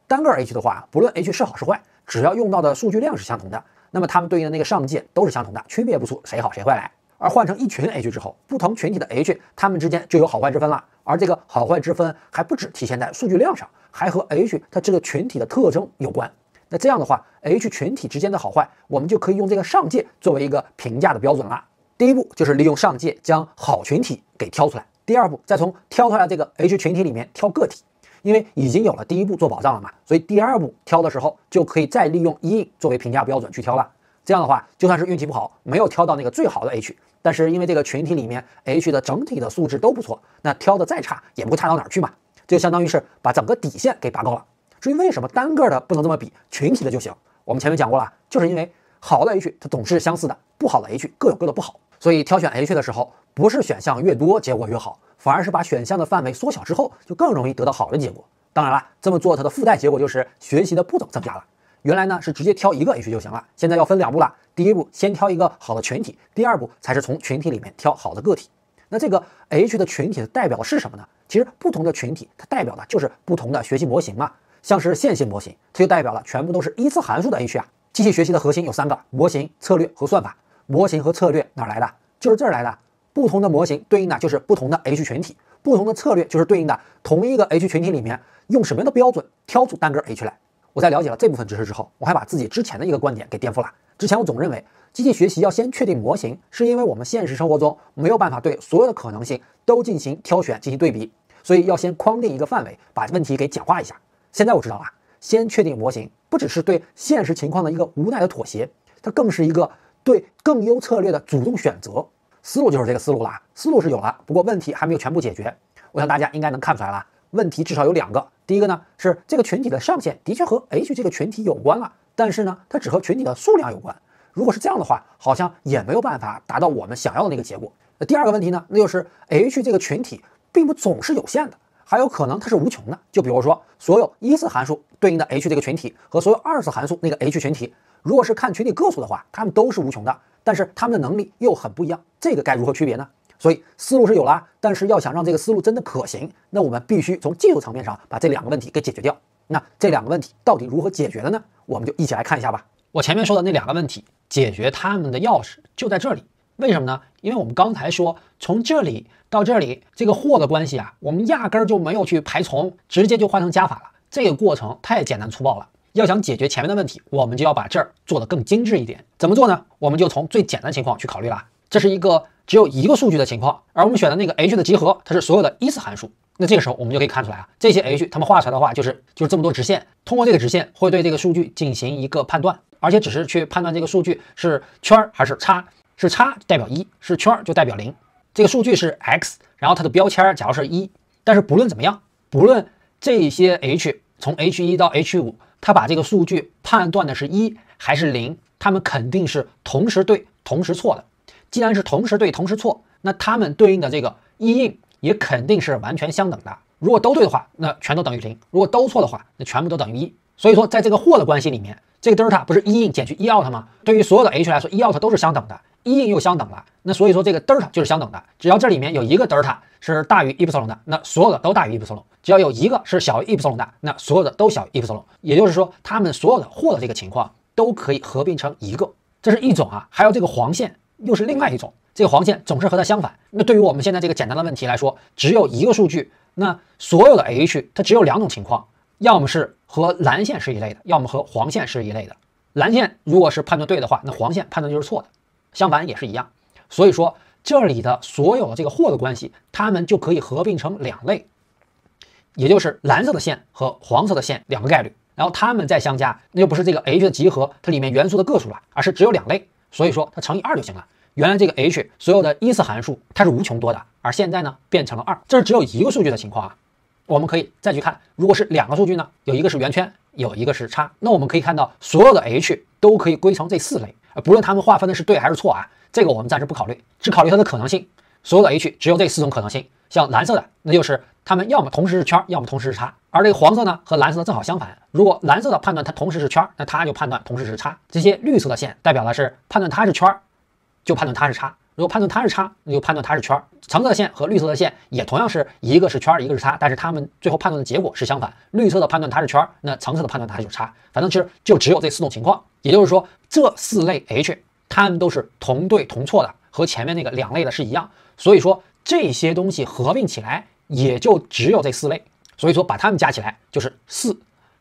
Speaker 1: 单个 H 的话，不论 H 是好是坏，只要用到的数据量是相同的。那么它们对应的那个上界都是相同的，区别不出谁好谁坏来。而换成一群 H 之后，不同群体的 H，它们之间就有好坏之分了。而这个好坏之分还不止体现在数据量上，还和 H 它这个群体的特征有关。那这样的话，H 群体之间的好坏，我们就可以用这个上界作为一个评价的标准了。第一步就是利用上界将好群体给挑出来，第二步再从挑出来这个 H 群体里面挑个体。因为已经有了第一步做保障了嘛，所以第二步挑的时候就可以再利用一印作为评价标准去挑了。这样的话，就算是运气不好，没有挑到那个最好的 H，但是因为这个群体里面 H 的整体的素质都不错，那挑的再差也不会差到哪儿去嘛。就相当于是把整个底线给拔高了。至于为什么单个的不能这么比，群体的就行？我们前面讲过了，就是因为好的 H 它总是相似的，不好的 H 各有各的不好。所以挑选 H 的时候，不是选项越多结果越好。反而是把选项的范围缩小之后，就更容易得到好的结果。当然了，这么做它的附带结果就是学习的步骤增加了。原来呢是直接挑一个 H 就行了，现在要分两步了。第一步先挑一个好的群体，第二步才是从群体里面挑好的个体。那这个 H 的群体的代表是什么呢？其实不同的群体它代表的就是不同的学习模型嘛。像是线性模型，它就代表了全部都是一次函数的 H 啊。机器学习的核心有三个：模型、策略和算法。模型和策略哪来的？就是这儿来的。不同的模型对应的就是不同的 H 群体，不同的策略就是对应的同一个 H 群体里面用什么样的标准挑出单个 H 来。我在了解了这部分知识之后，我还把自己之前的一个观点给颠覆了。之前我总认为机器学习要先确定模型，是因为我们现实生活中没有办法对所有的可能性都进行挑选、进行对比，所以要先框定一个范围，把问题给简化一下。现在我知道了，先确定模型不只是对现实情况的一个无奈的妥协，它更是一个对更优策略的主动选择。思路就是这个思路了，思路是有了，不过问题还没有全部解决。我想大家应该能看出来了，问题至少有两个。第一个呢是这个群体的上限的确和 H 这个群体有关了，但是呢它只和群体的数量有关。如果是这样的话，好像也没有办法达到我们想要的那个结果。那第二个问题呢，那就是 H 这个群体并不总是有限的，还有可能它是无穷的。就比如说，所有一次函数对应的 H 这个群体和所有二次函数那个 H 群体，如果是看群体个数的话，它们都是无穷的。但是它们的能力又很不一样，这个该如何区别呢？所以思路是有了，但是要想让这个思路真的可行，那我们必须从技术层面上把这两个问题给解决掉。那这两个问题到底如何解决的呢？我们就一起来看一下吧。我前面说的那两个问题，解决它们的钥匙就在这里。为什么呢？因为我们刚才说，从这里到这里这个或的关系啊，我们压根儿就没有去排从，直接就换成加法了。这个过程太简单粗暴了。要想解决前面的问题，我们就要把这儿做得更精致一点。怎么做呢？我们就从最简单情况去考虑了。这是一个只有一个数据的情况，而我们选的那个 H 的集合，它是所有的一次函数。那这个时候我们就可以看出来啊，这些 H 它们画出来的话，就是就是这么多直线。通过这个直线，会对这个数据进行一个判断，而且只是去判断这个数据是圈儿还是叉，是叉代表一，是圈就代表零。这个数据是 x，然后它的标签假如是一，但是不论怎么样，不论这些 H 从 H 一到 H 五。他把这个数据判断的是一还是零，他们肯定是同时对同时错的。既然是同时对同时错，那他们对应的这个一印也肯定是完全相等的。如果都对的话，那全都等于零；如果都错的话，那全部都等于一。所以说，在这个或的关系里面，这个德尔塔不是一印减去一 out 吗？对于所有的 H 来说，一 out 都是相等的，一印又相等了。那所以说，这个德尔塔就是相等的。只要这里面有一个德尔塔是大于 epsilon 的，那所有的都大于 epsilon；。只要有一个是小于 epsilon 的，那所有的都小于 epsilon。也就是说，它们所有的或的这个情况都可以合并成一个，这是一种啊。还有这个黄线又是另外一种，这个黄线总是和它相反。那对于我们现在这个简单的问题来说，只有一个数据，那所有的 H 它只有两种情况，要么是和蓝线是一类的，要么和黄线是一类的。蓝线如果是判断对的话，那黄线判断就是错的，相反也是一样。所以说这里的所有的这个或的关系，它们就可以合并成两类。也就是蓝色的线和黄色的线两个概率，然后它们再相加，那就不是这个 H 的集合它里面元素的个数了，而是只有两类，所以说它乘以二就行了。原来这个 H 所有的一次函数它是无穷多的，而现在呢变成了二，这是只有一个数据的情况啊。我们可以再去看，如果是两个数据呢，有一个是圆圈，有一个是叉，那我们可以看到所有的 H 都可以归成这四类，呃，不论它们划分的是对还是错啊，这个我们暂时不考虑，只考虑它的可能性。所有的 H 只有这四种可能性，像蓝色的，那就是它们要么同时是圈，要么同时是叉。而这个黄色呢，和蓝色的正好相反。如果蓝色的判断它同时是圈，那它就判断同时是叉。这些绿色的线代表的是判断它是圈，就判断它是叉。如果判断它是叉，那就判断它是圈。橙色的线和绿色的线也同样是一个是圈，一个是叉，但是它们最后判断的结果是相反。绿色的判断它是圈，那橙色的判断它就是叉。反正其实就只有这四种情况。也就是说，这四类 H 它们都是同对同错的，和前面那个两类的是一样。所以说这些东西合并起来也就只有这四类，所以说把它们加起来就是四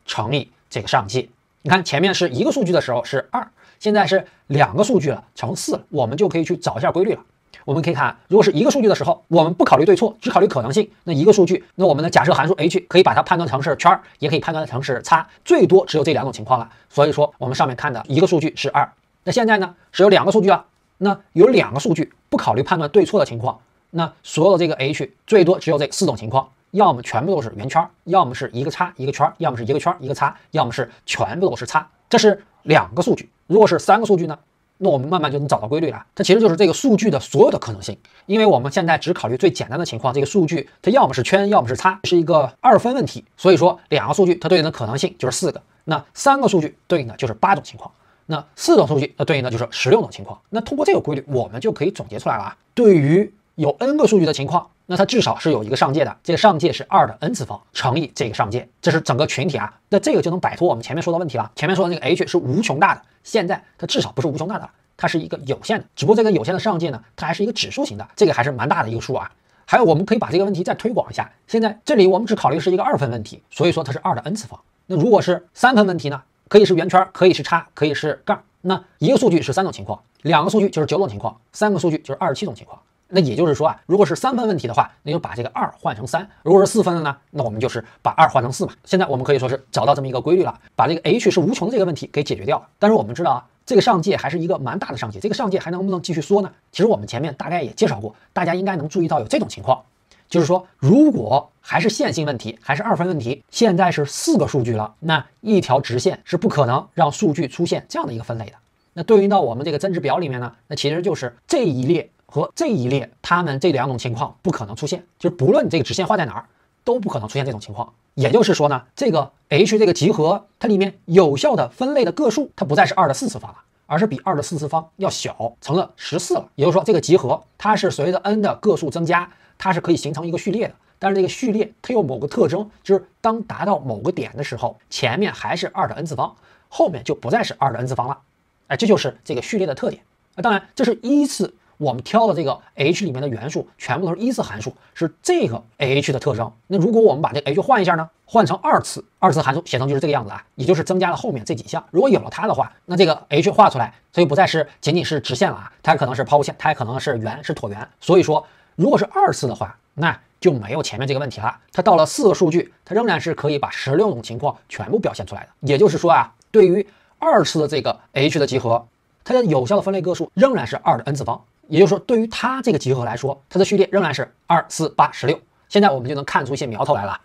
Speaker 1: 乘以这个上界。你看前面是一个数据的时候是二，现在是两个数据了，乘四了，我们就可以去找一下规律了。我们可以看，如果是一个数据的时候，我们不考虑对错，只考虑可能性。那一个数据，那我们的假设函数 H 可以把它判断成是圈，也可以判断成是叉，最多只有这两种情况了。所以说我们上面看的一个数据是二，那现在呢是有两个数据啊。那有两个数据，不考虑判断对错的情况，那所有的这个 H 最多只有这四种情况，要么全部都是圆圈，要么是一个叉一个圈，要么是一个圈一个叉，要么是全部都是叉。这是两个数据。如果是三个数据呢？那我们慢慢就能找到规律了。它其实就是这个数据的所有的可能性，因为我们现在只考虑最简单的情况，这个数据它要么是圈，要么是叉，是一个二分问题。所以说两个数据它对应的可能性就是四个，那三个数据对应的就是八种情况。那四种数据，那对应的就是十六种情况。那通过这个规律，我们就可以总结出来了啊。对于有 n 个数据的情况，那它至少是有一个上界的，这个上界是二的 n 次方乘以这个上界，这是整个群体啊。那这个就能摆脱我们前面说的问题了。前面说的那个 h 是无穷大的，现在它至少不是无穷大的，它是一个有限的。只不过这个有限的上界呢，它还是一个指数型的，这个还是蛮大的一个数啊。还有，我们可以把这个问题再推广一下。现在这里我们只考虑是一个二分问题，所以说它是二的 n 次方。那如果是三分问题呢？可以是圆圈，可以是叉，可以是杠。那一个数据是三种情况，两个数据就是九种情况，三个数据就是二十七种情况。那也就是说啊，如果是三分问题的话，那就把这个二换成三；如果是四分的呢，那我们就是把二换成四嘛。现在我们可以说是找到这么一个规律了，把这个 h 是无穷的这个问题给解决掉。但是我们知道啊，这个上界还是一个蛮大的上界，这个上界还能不能继续缩呢？其实我们前面大概也介绍过，大家应该能注意到有这种情况。就是说，如果还是线性问题，还是二分问题，现在是四个数据了，那一条直线是不可能让数据出现这样的一个分类的。那对应到我们这个增值表里面呢，那其实就是这一列和这一列，它们这两种情况不可能出现，就是不论你这个直线画在哪儿，都不可能出现这种情况。也就是说呢，这个 H 这个集合，它里面有效的分类的个数，它不再是二的四次方了，而是比二的四次方要小，成了十四了。也就是说，这个集合它是随着 n 的个数增加。它是可以形成一个序列的，但是这个序列它有某个特征，就是当达到某个点的时候，前面还是二的 n 次方，后面就不再是二的 n 次方了。哎，这就是这个序列的特点。啊，当然这是依次我们挑的这个 H 里面的元素，全部都是一次函数，是这个 H 的特征。那如果我们把这个 H 换一下呢？换成二次二次函数，写成就是这个样子啊，也就是增加了后面这几项。如果有了它的话，那这个 H 画出来，它就不再是仅仅是直线了啊，它可能是抛物线，它也可能是圆，是椭圆。所以说。如果是二次的话，那就没有前面这个问题了。它到了四个数据，它仍然是可以把十六种情况全部表现出来的。也就是说啊，对于二次的这个 H 的集合，它的有效的分类个数仍然是二的 n 次方。也就是说，对于它这个集合来说，它的序列仍然是二、四、八、十六。现在我们就能看出一些苗头来了。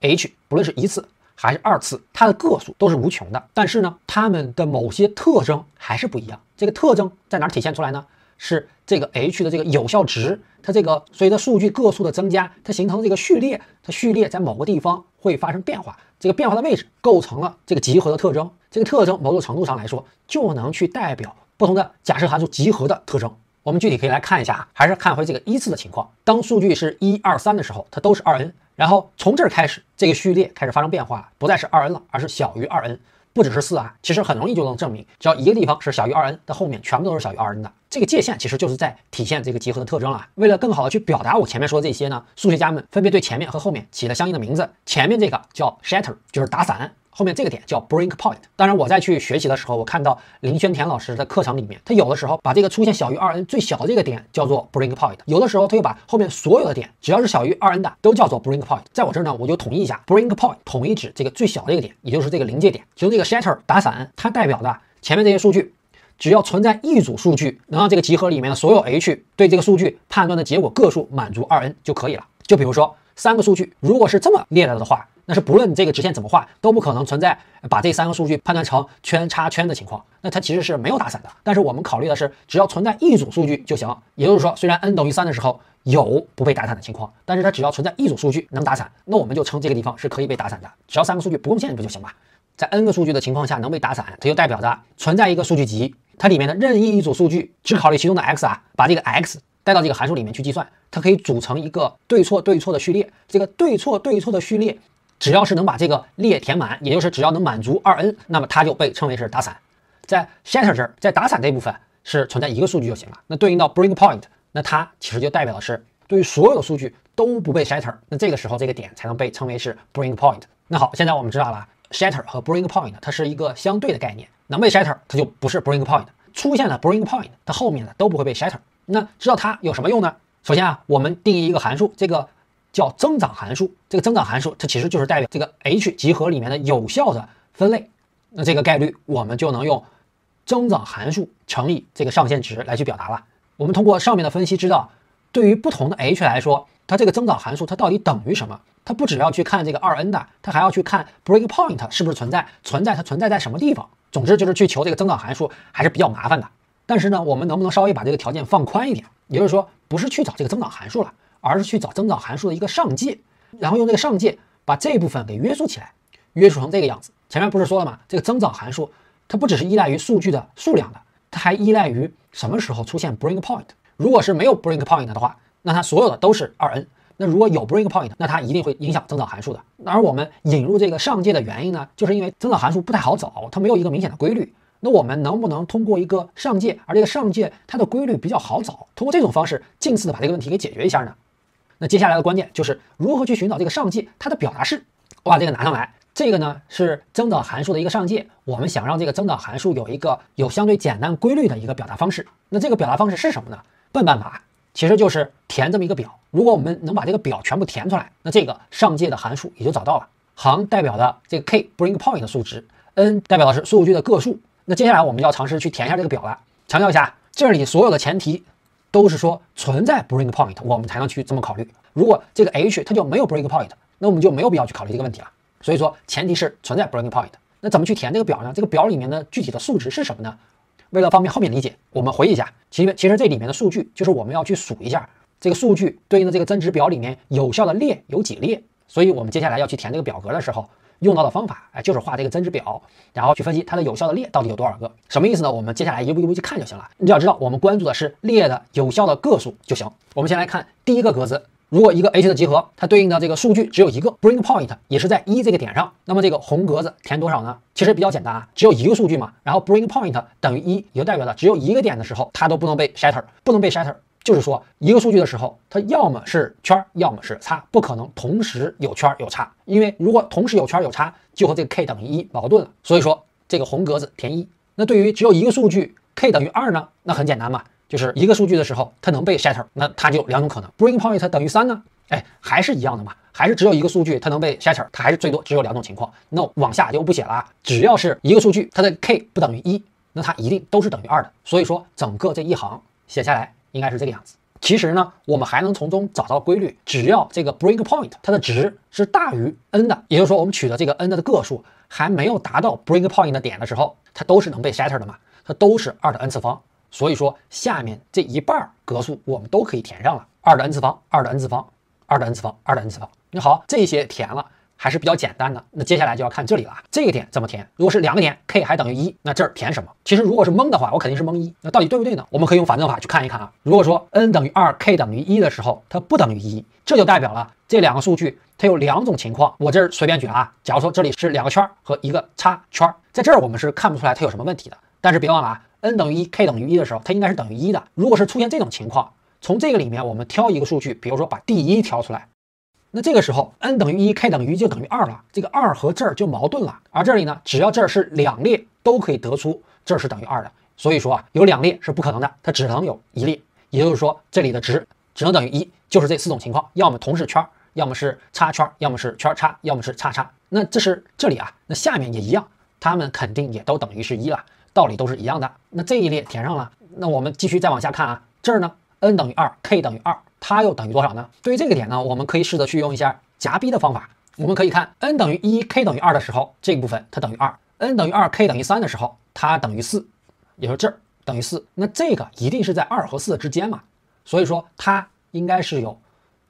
Speaker 1: H 不论是一次还是二次，它的个数都是无穷的，但是呢，它们的某些特征还是不一样。这个特征在哪体现出来呢？是这个 H 的这个有效值，它这个随着数据个数的增加，它形成这个序列，它序列在某个地方会发生变化，这个变化的位置构成了这个集合的特征。这个特征某种程度上来说，就能去代表不同的假设函数集合的特征。我们具体可以来看一下啊，还是看回这个依次的情况。当数据是一二三的时候，它都是二 n，然后从这儿开始，这个序列开始发生变化，不再是二 n 了，而是小于二 n。不只是四啊，其实很容易就能证明，只要一个地方是小于二 n，的后面全部都是小于二 n 的。这个界限其实就是在体现这个集合的特征了。为了更好的去表达我前面说的这些呢，数学家们分别对前面和后面起了相应的名字。前面这个叫 shatter，就是打散；后面这个点叫 break point。当然，我在去学习的时候，我看到林轩田老师的课程里面，他有的时候把这个出现小于二 n 最小的这个点叫做 break point，有的时候他又把后面所有的点只要是小于二 n 的都叫做 break point。在我这儿呢，我就统一一下 break point，统一指这个最小的一个点，也就是这个临界点。其中这个 shatter 打散，它代表的前面这些数据。只要存在一组数据能让这个集合里面的所有 h 对这个数据判断的结果个数满足 2n 就可以了。就比如说三个数据，如果是这么列了的话，那是不论你这个直线怎么画都不可能存在把这三个数据判断成圈叉圈的情况。那它其实是没有打散的。但是我们考虑的是，只要存在一组数据就行。也就是说，虽然 n 等于三的时候有不被打散的情况，但是它只要存在一组数据能打散，那我们就称这个地方是可以被打散的。只要三个数据不共线不就行吗？在 n 个数据的情况下能被打散，它就代表着存在一个数据集。它里面的任意一组数据，只考虑其中的 x 啊，把这个 x 带到这个函数里面去计算，它可以组成一个对错对错的序列。这个对错对错的序列，只要是能把这个列填满，也就是只要能满足 2n，那么它就被称为是打散。在 shatter 这儿，在打散这部分是存在一个数据就行了。那对应到 break point，那它其实就代表的是对于所有的数据都不被 shatter，那这个时候这个点才能被称为是 break point。那好，现在我们知道了 shatter 和 break point 它是一个相对的概念。能被 shatter，它就不是 break point。出现了 break point，它后面的都不会被 shatter。那知道它有什么用呢？首先啊，我们定义一个函数，这个叫增长函数。这个增长函数，它其实就是代表这个 H 集合里面的有效的分类。那这个概率，我们就能用增长函数乘以这个上限值来去表达了。我们通过上面的分析知道，对于不同的 H 来说，它这个增长函数它到底等于什么？它不只要去看这个二 n 的，它还要去看 break point 是不是存在，存在它存在在什么地方。总之就是去求这个增长函数还是比较麻烦的，但是呢，我们能不能稍微把这个条件放宽一点？也就是说，不是去找这个增长函数了，而是去找增长函数的一个上界，然后用这个上界把这部分给约束起来，约束成这个样子。前面不是说了吗？这个增长函数它不只是依赖于数据的数量的，它还依赖于什么时候出现 break point。如果是没有 break point 的话，那它所有的都是 2n。那如果有 break point，那它一定会影响增长函数的。而我们引入这个上界的原因呢，就是因为增长函数不太好找，它没有一个明显的规律。那我们能不能通过一个上界，而这个上界它的规律比较好找，通过这种方式近似的把这个问题给解决一下呢？那接下来的关键就是如何去寻找这个上界它的表达式。我把这个拿上来，这个呢是增长函数的一个上界。我们想让这个增长函数有一个有相对简单规律的一个表达方式。那这个表达方式是什么呢？笨办法。其实就是填这么一个表，如果我们能把这个表全部填出来，那这个上界的函数也就找到了。行代表的这个 k bring point 的数值，n 代表的是数据的个数。那接下来我们要尝试去填一下这个表了。强调一下，这里所有的前提都是说存在 break point，我们才能去这么考虑。如果这个 h 它就没有 break point，那我们就没有必要去考虑这个问题了。所以说前提是存在 break point。那怎么去填这个表呢？这个表里面的具体的数值是什么呢？为了方便后面理解，我们回忆一下，其实其实这里面的数据就是我们要去数一下这个数据对应的这个增值表里面有效的列有几列，所以我们接下来要去填这个表格的时候用到的方法，哎，就是画这个增值表，然后去分析它的有效的列到底有多少个，什么意思呢？我们接下来一步一步去看就行了。你只要知道我们关注的是列的有效的个数就行。我们先来看第一个格子。如果一个 H 的集合，它对应的这个数据只有一个，Bring point，也是在一这个点上，那么这个红格子填多少呢？其实比较简单啊，只有一个数据嘛，然后 Bring point 等于一，也就代表了只有一个点的时候，它都不能被 shatter，不能被 shatter，就是说一个数据的时候，它要么是圈，要么是叉，不可能同时有圈有叉，因为如果同时有圈有叉，就和这个 k 等于一矛盾了。所以说这个红格子填一。那对于只有一个数据 k 等于二呢？那很简单嘛。就是一个数据的时候，它能被 shatter，那它就两种可能。break point 等于三呢？哎，还是一样的嘛，还是只有一个数据它能被 shatter，它还是最多只有两种情况。那往下就不写了，只要是一个数据它的 k 不等于一，那它一定都是等于二的。所以说整个这一行写下来应该是这个样子。其实呢，我们还能从中找到规律，只要这个 break point 它的值是大于 n 的，也就是说我们取的这个 n 的个数还没有达到 break point 的点的时候，它都是能被 shatter 的嘛，它都是二的 n 次方。所以说，下面这一半格数我们都可以填上了，二的 n 次方，二的 n 次方，二的 n 次方，二的 n 次方。那好，这些填了还是比较简单的。那接下来就要看这里了，这个点怎么填？如果是两个点，k 还等于一，那这儿填什么？其实如果是蒙的话，我肯定是蒙一。那到底对不对呢？我们可以用反证法去看一看啊。如果说 n 等于二，k 等于一的时候，它不等于一，这就代表了这两个数据它有两种情况。我这儿随便举啊，假如说这里是两个圈和一个叉圈，在这儿我们是看不出来它有什么问题的。但是别忘了啊。n 等于一，k 等于一的时候，它应该是等于一的。如果是出现这种情况，从这个里面我们挑一个数据，比如说把第一挑出来，那这个时候 n 等于一，k 等于一就等于二了，这个二和这儿就矛盾了。而这里呢，只要这儿是两列，都可以得出这儿是等于二的。所以说啊，有两列是不可能的，它只能有一列。也就是说，这里的值只能等于一，就是这四种情况，要么同是圈，要么是叉圈，要么是圈叉，要么是叉叉。那这是这里啊，那下面也一样，它们肯定也都等于是一了，道理都是一样的。那这一列填上了，那我们继续再往下看啊，这儿呢，n 等于二，k 等于二，它又等于多少呢？对于这个点呢，我们可以试着去用一下夹逼的方法。我们可以看 n 等于一，k 等于二的时候，这部分它等于二；n 等于二，k 等于三的时候，它等于四，也就是这儿等于四。那这个一定是在二和四之间嘛？所以说它应该是有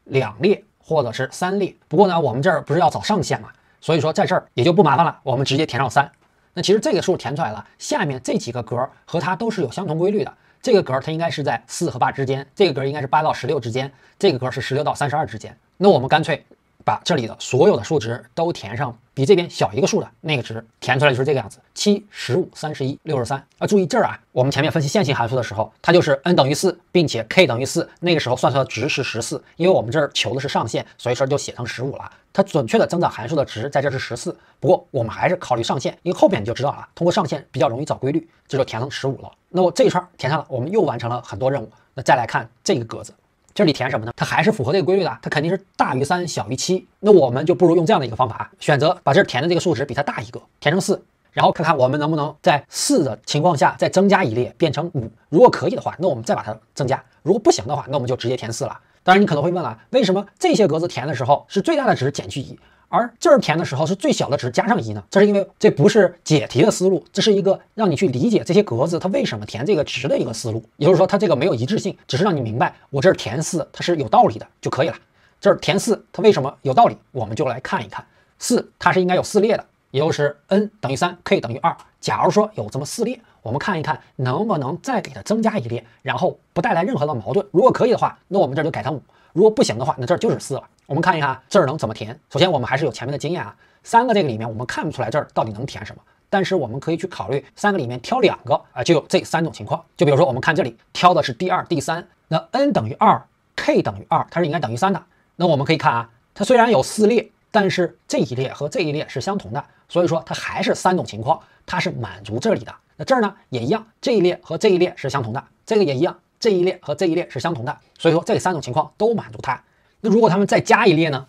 Speaker 1: 两列或者是三列。不过呢，我们这儿不是要找上限嘛？所以说在这儿也就不麻烦了，我们直接填上三。那其实这个数填出来了，下面这几个格和它都是有相同规律的。这个格它应该是在四和八之间，这个格应该是八到十六之间，这个格是十六到三十二之间。那我们干脆。把这里的所有的数值都填上，比这边小一个数的那个值填出来就是这个样子：七、十五、三十一、六十三。啊，注意这儿啊，我们前面分析线性函数的时候，它就是 n 等于四，并且 k 等于四，那个时候算出来的值是十四。因为我们这儿求的是上限，所以说就写成十五了。它准确的增长函数的值在这是十四，不过我们还是考虑上限，因为后边你就知道了，通过上限比较容易找规律，这就填成十五了。那我这一串填上了，我们又完成了很多任务。那再来看这个格子。这里填什么呢？它还是符合这个规律的，它肯定是大于三，小于七。那我们就不如用这样的一个方法，选择把这儿填的这个数值比它大一个，填成四，然后看看我们能不能在四的情况下再增加一列，变成五。如果可以的话，那我们再把它增加；如果不行的话，那我们就直接填四了。当然，你可能会问了，为什么这些格子填的时候是最大的值减去一？而这儿填的时候是最小的值加上一呢，这是因为这不是解题的思路，这是一个让你去理解这些格子它为什么填这个值的一个思路。也就是说，它这个没有一致性，只是让你明白我这儿填四它是有道理的就可以了。这儿填四它为什么有道理？我们就来看一看，四它是应该有四列的，也就是 n 等于三，k 等于二。假如说有这么四列，我们看一看能不能再给它增加一列，然后不带来任何的矛盾。如果可以的话，那我们这就改成五；如果不行的话，那这儿就是四了。我们看一看这儿能怎么填。首先，我们还是有前面的经验啊。三个这个里面，我们看不出来这儿到底能填什么，但是我们可以去考虑三个里面挑两个啊，就有这三种情况。就比如说，我们看这里挑的是第二、第三，那 n 等于二，k 等于二，它是应该等于三的。那我们可以看啊，它虽然有四列，但是这一列和这一列是相同的，所以说它还是三种情况，它是满足这里的。那这儿呢也一样，这一列和这一列是相同的，这个也一样，这一列和这一列是相同的，所以说这三种情况都满足它。那如果他们再加一列呢？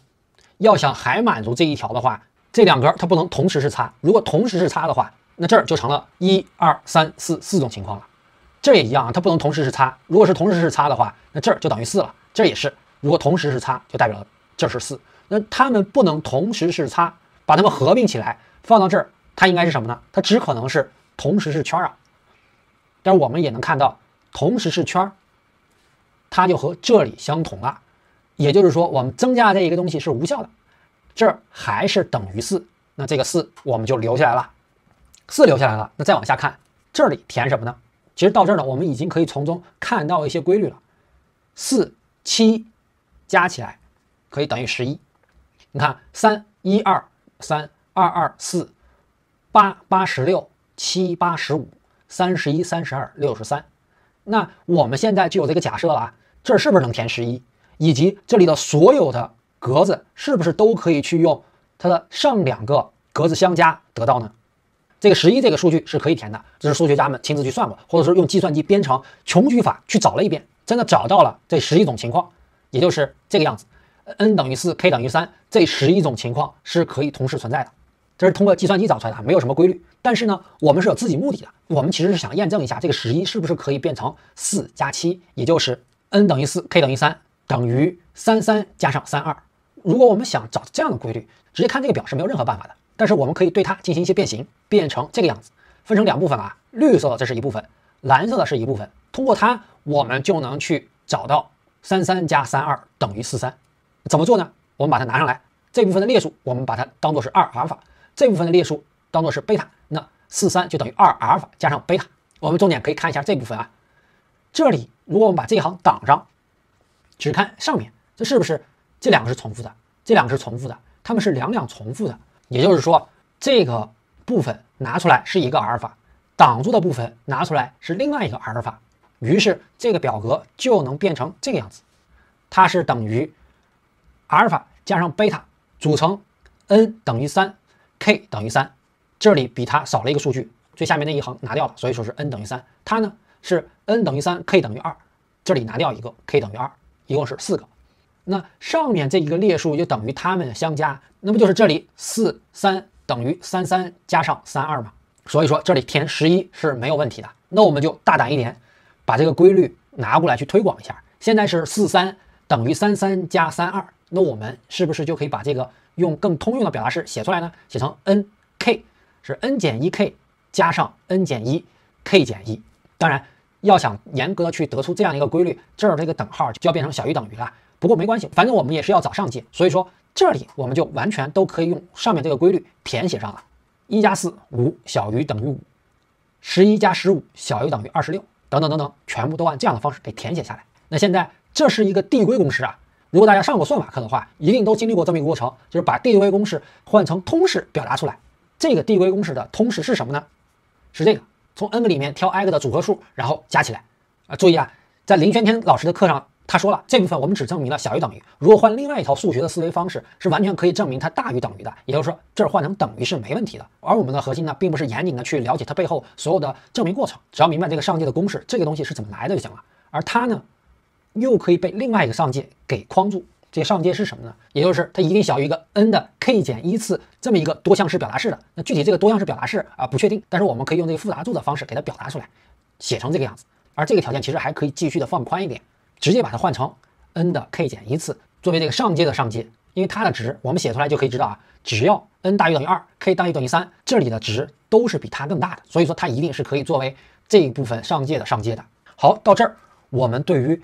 Speaker 1: 要想还满足这一条的话，这两格它不能同时是叉。如果同时是叉的话，那这儿就成了一二三四四种情况了。这也一样啊，它不能同时是叉。如果是同时是叉的话，那这儿就等于四了。这也是，如果同时是叉，就代表这是四。那它们不能同时是叉，把它们合并起来放到这儿，它应该是什么呢？它只可能是同时是圈啊。但是我们也能看到，同时是圈儿，它就和这里相同了。也就是说，我们增加这一个东西是无效的，这还是等于四，那这个四我们就留下来了，四留下来了。那再往下看，这里填什么呢？其实到这儿呢，我们已经可以从中看到一些规律了。四七加起来可以等于十一，你看三一二三二二四八八十六七八十五三十一三十二六十三，那我们现在就有这个假设了啊，这是不是能填十一？以及这里的所有的格子是不是都可以去用它的上两个格子相加得到呢？这个十一这个数据是可以填的，这是数学家们亲自去算过，或者说用计算机编程穷举法去找了一遍，真的找到了这十一种情况，也就是这个样子，n 等于四，k 等于三，这十一种情况是可以同时存在的。这是通过计算机找出来的，没有什么规律。但是呢，我们是有自己目的的，我们其实是想验证一下这个十一是不是可以变成四加七，也就是 n 等于四，k 等于三。等于三三加上三二。如果我们想找这样的规律，直接看这个表是没有任何办法的。但是我们可以对它进行一些变形，变成这个样子，分成两部分啊。绿色的这是一部分，蓝色的是一部分。通过它，我们就能去找到三三加三二等于四三。怎么做呢？我们把它拿上来，这部分的列数我们把它当做是二阿尔法，这部分的列数当做是贝塔。那四三就等于二阿尔法加上贝塔。我们重点可以看一下这部分啊。这里如果我们把这一行挡上。只看上面，这是不是这两个是重复的？这两个是重复的，它们是两两重复的。也就是说，这个部分拿出来是一个阿尔法，挡住的部分拿出来是另外一个阿尔法。于是这个表格就能变成这个样子，它是等于阿尔法加上贝塔组成 n 等于三，k 等于三，这里比它少了一个数据，最下面那一行拿掉了，所以说是 n 等于三。它呢是 n 等于三，k 等于二，这里拿掉一个，k 等于二，一共是四个。那上面这一个列数就等于它们相加，那不就是这里四三等于三三加上三二吗？所以说这里填十一是没有问题的。那我们就大胆一点，把这个规律拿过来去推广一下。现在是四三等于三三加三二，那我们是不是就可以把这个用更通用的表达式写出来呢？写成 n k 是 n 减一 k 加上 n 减一 k 减一。当然，要想严格的去得出这样一个规律，这儿这个等号就要变成小于等于了。不过没关系，反正我们也是要找上界，所以说这里我们就完全都可以用上面这个规律填写上了。一加四五小于等于五，十一加十五小于等于二十六，等等等等，全部都按这样的方式给填写下来。那现在这是一个递归公式啊，如果大家上过算法课的话，一定都经历过这么一个过程，就是把递归公式换成通式表达出来。这个递归公式的通式是什么呢？是这个，从 n 个里面挑 i 个的组合数，然后加起来。啊，注意啊，在林轩天老师的课上。他说了，这部分我们只证明了小于等于。如果换另外一套数学的思维方式，是完全可以证明它大于等于的。也就是说，这儿换成等于是没问题的。而我们的核心呢，并不是严谨的去了解它背后所有的证明过程，只要明白这个上界的公式，这个东西是怎么来的就行了。而它呢，又可以被另外一个上界给框住。这上界是什么呢？也就是它一定小于一个 n 的 k 减一次这么一个多项式表达式的。那具体这个多项式表达式啊不确定，但是我们可以用这个复杂度的方式给它表达出来，写成这个样子。而这个条件其实还可以继续的放宽一点，直接把它换成。n 的 k 减一次作为这个上界的上界，因为它的值我们写出来就可以知道啊，只要 n 大于等于二，k 大于等于三，这里的值都是比它更大的，所以说它一定是可以作为这一部分上界的上界的。好，到这儿我们对于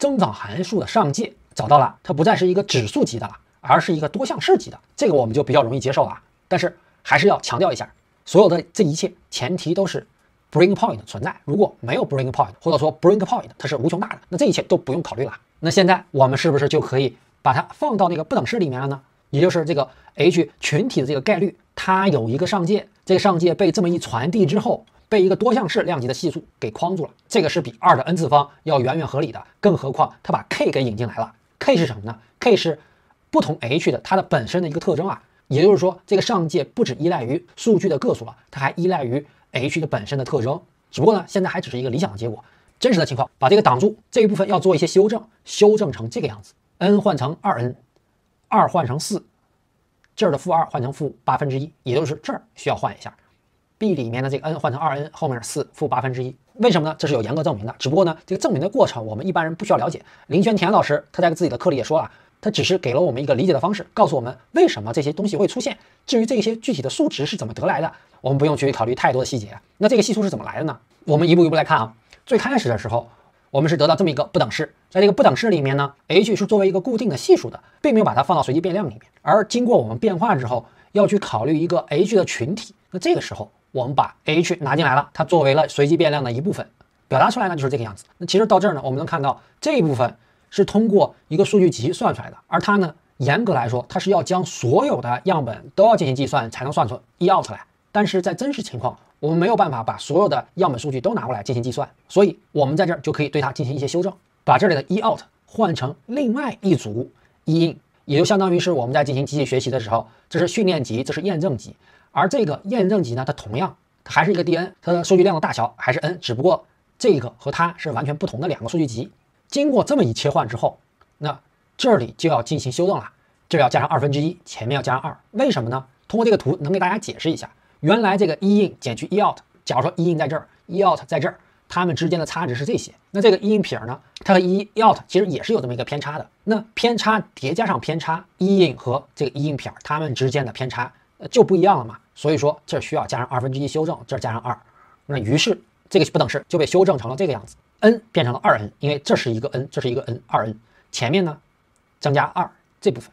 Speaker 1: 增长函数的上界找到了，它不再是一个指数级的了，而是一个多项式级的，这个我们就比较容易接受了。但是还是要强调一下，所有的这一切前提都是 bring point 存在，如果没有 bring point，或者说 bring point 它是无穷大的，那这一切都不用考虑了。那现在我们是不是就可以把它放到那个不等式里面了呢？也就是这个 H 群体的这个概率，它有一个上界，这个上界被这么一传递之后，被一个多项式量级的系数给框住了。这个是比二的 n 次方要远远合理的。更何况它把 k 给引进来了，k 是什么呢？k 是不同 H 的它的本身的一个特征啊。也就是说，这个上界不只依赖于数据的个数了，它还依赖于 H 的本身的特征。只不过呢，现在还只是一个理想的结果。真实的情况，把这个挡住，这一部分要做一些修正，修正成这个样子：n 换成二 n，二换成四，这儿的负二换成负八分之一，也就是这儿需要换一下。B 里面的这个 n 换成二 n，后面四负八分之一，为什么呢？这是有严格证明的，只不过呢，这个证明的过程我们一般人不需要了解。林轩田老师他在自己的课里也说了，他只是给了我们一个理解的方式，告诉我们为什么这些东西会出现。至于这些具体的数值是怎么得来的，我们不用去考虑太多的细节。那这个系数是怎么来的呢？我们一步一步来看啊。最开始的时候，我们是得到这么一个不等式，在这个不等式里面呢，h 是作为一个固定的系数的，并没有把它放到随机变量里面。而经过我们变化之后，要去考虑一个 h 的群体，那这个时候我们把 h 拿进来了，它作为了随机变量的一部分，表达出来呢就是这个样子。那其实到这儿呢，我们能看到这一部分是通过一个数据集算出来的，而它呢，严格来说，它是要将所有的样本都要进行计算才能算出 e out 来。但是在真实情况，我们没有办法把所有的样本数据都拿过来进行计算，所以我们在这儿就可以对它进行一些修正，把这里的 e out 换成另外一组 e in，也就相当于是我们在进行机器学习的时候，这是训练集，这是验证集，而这个验证集呢，它同样还是一个 dn，它的数据量的大小还是 n，只不过这个和它是完全不同的两个数据集。经过这么一切换之后，那这里就要进行修正了，这要加上二分之一，前面要加上二，为什么呢？通过这个图能给大家解释一下。原来这个 e in 减去 e out，假如说 e in 在这儿，e out 在这儿，它们之间的差值是这些。那这个 e in 撇呢，它和 e out 其实也是有这么一个偏差的。那偏差叠加上偏差，e in 和这个 e in 撇它们之间的偏差就不一样了嘛。所以说这需要加上二分之一修正，这儿加上二。那于是这个不等式就被修正成了这个样子，n 变成了二 n，因为这是一个 n，这是一个 n，二 n，前面呢增加二这部分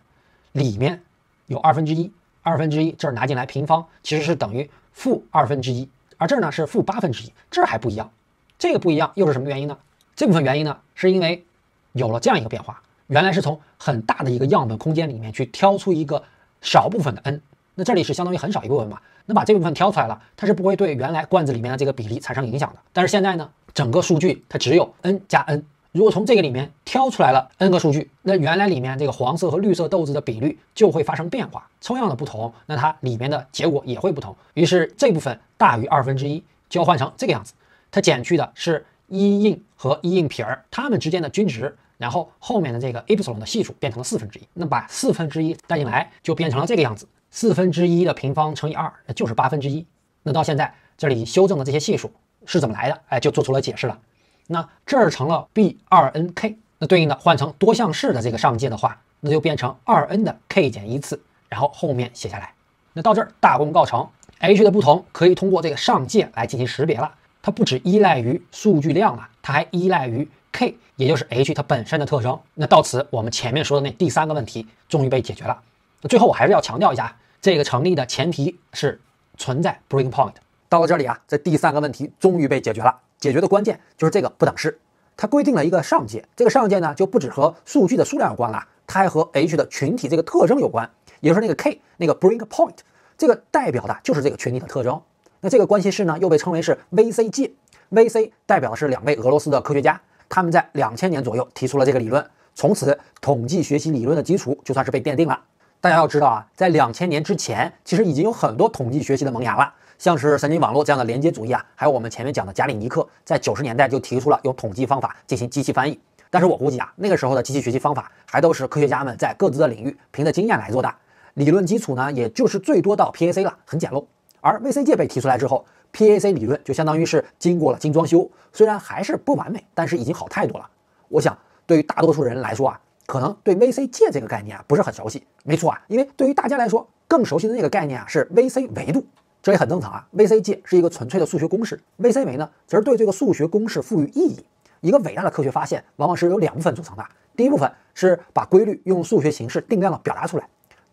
Speaker 1: 里面有二分之一。二分之一，这儿拿进来平方，其实是等于负二分之一，而这呢是负八分之一，这还不一样。这个不一样又是什么原因呢？这部分原因呢，是因为有了这样一个变化，原来是从很大的一个样本空间里面去挑出一个少部分的 n，那这里是相当于很少一部分嘛，那把这部分挑出来了，它是不会对原来罐子里面的这个比例产生影响的。但是现在呢，整个数据它只有 n 加 n，如果从这个里面挑出来了 n 个数据，那原来里面这个黄色和绿色豆子的比率就会发生变化，抽样的不同，那它里面的结果也会不同。于是这部分大于二分之一，交换成这个样子，它减去的是一印和一印皮儿它们之间的均值，然后后面的这个 epsilon 的系数变成了四分之一，那把四分之一带进来就变成了这个样子，四分之一的平方乘以二，那就是八分之一。那到现在这里修正的这些系数是怎么来的？哎，就做出了解释了。那这儿成了 b 二 n k，那对应的换成多项式的这个上界的话，那就变成二 n 的 k 减一次，然后后面写下来。那到这儿大功告成，h 的不同可以通过这个上界来进行识别了。它不只依赖于数据量了，它还依赖于 k，也就是 h 它本身的特征。那到此，我们前面说的那第三个问题终于被解决了。那最后我还是要强调一下，这个成立的前提是存在 breaking point。到了这里啊，这第三个问题终于被解决了。解决的关键就是这个不等式，它规定了一个上界，这个上界呢就不只和数据的数量有关了，它还和 H 的群体这个特征有关，也就是那个 K 那个 break point，这个代表的就是这个群体的特征。那这个关系式呢又被称为是 VC 界，VC 代表的是两位俄罗斯的科学家，他们在两千年左右提出了这个理论，从此统计学习理论的基础就算是被奠定了。大家要知道啊，在两千年之前，其实已经有很多统计学习的萌芽了。像是神经网络这样的连接主义啊，还有我们前面讲的加里尼克，在九十年代就提出了用统计方法进行机器翻译。但是我估计啊，那个时候的机器学习方法还都是科学家们在各自的领域凭着经验来做的，理论基础呢，也就是最多到 PAC 了，很简陋。而 VC 界被提出来之后，PAC 理论就相当于是经过了精装修，虽然还是不完美，但是已经好太多了。我想对于大多数人来说啊，可能对 VC 界这个概念啊不是很熟悉。没错啊，因为对于大家来说，更熟悉的那个概念啊是 VC 维度。这也很正常啊，VC 界是一个纯粹的数学公式，VC 维呢则是对这个数学公式赋予意义。一个伟大的科学发现往往是由两部分组成的，第一部分是把规律用数学形式定量的表达出来，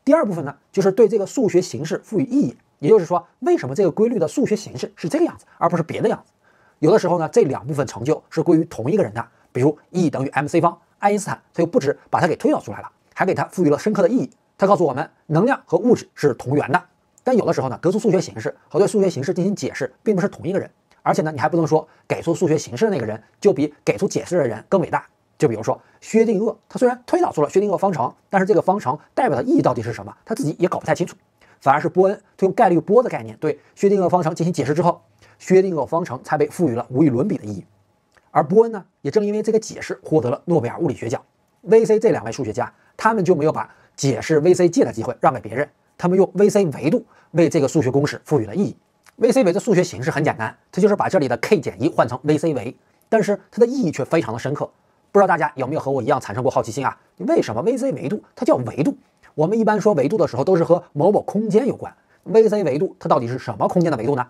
Speaker 1: 第二部分呢就是对这个数学形式赋予意义。也就是说，为什么这个规律的数学形式是这个样子，而不是别的样子？有的时候呢，这两部分成就是归于同一个人的，比如 E 等于 mc 方，爱因斯坦他又不止把它给推导出来了，还给它赋予了深刻的意义。他告诉我们，能量和物质是同源的。但有的时候呢，得出数学形式和对数学形式进行解释，并不是同一个人。而且呢，你还不能说给出数学形式的那个人就比给出解释的人更伟大。就比如说薛定谔，他虽然推导出了薛定谔方程，但是这个方程代表的意义到底是什么，他自己也搞不太清楚。反而是波恩，他用概率波的概念对薛定谔方程进行解释之后，薛定谔方程才被赋予了无与伦比的意义。而波恩呢，也正因为这个解释获得了诺贝尔物理学奖。VC 这两位数学家，他们就没有把解释 VC 界的机会让给别人。他们用 VC 维度为这个数学公式赋予了意义。VC 维的数学形式很简单，它就是把这里的 k 减一换成 VC 维，但是它的意义却非常的深刻。不知道大家有没有和我一样产生过好奇心啊？为什么 VC 维度它叫维度？我们一般说维度的时候都是和某某空间有关。VC 维度它到底是什么空间的维度呢？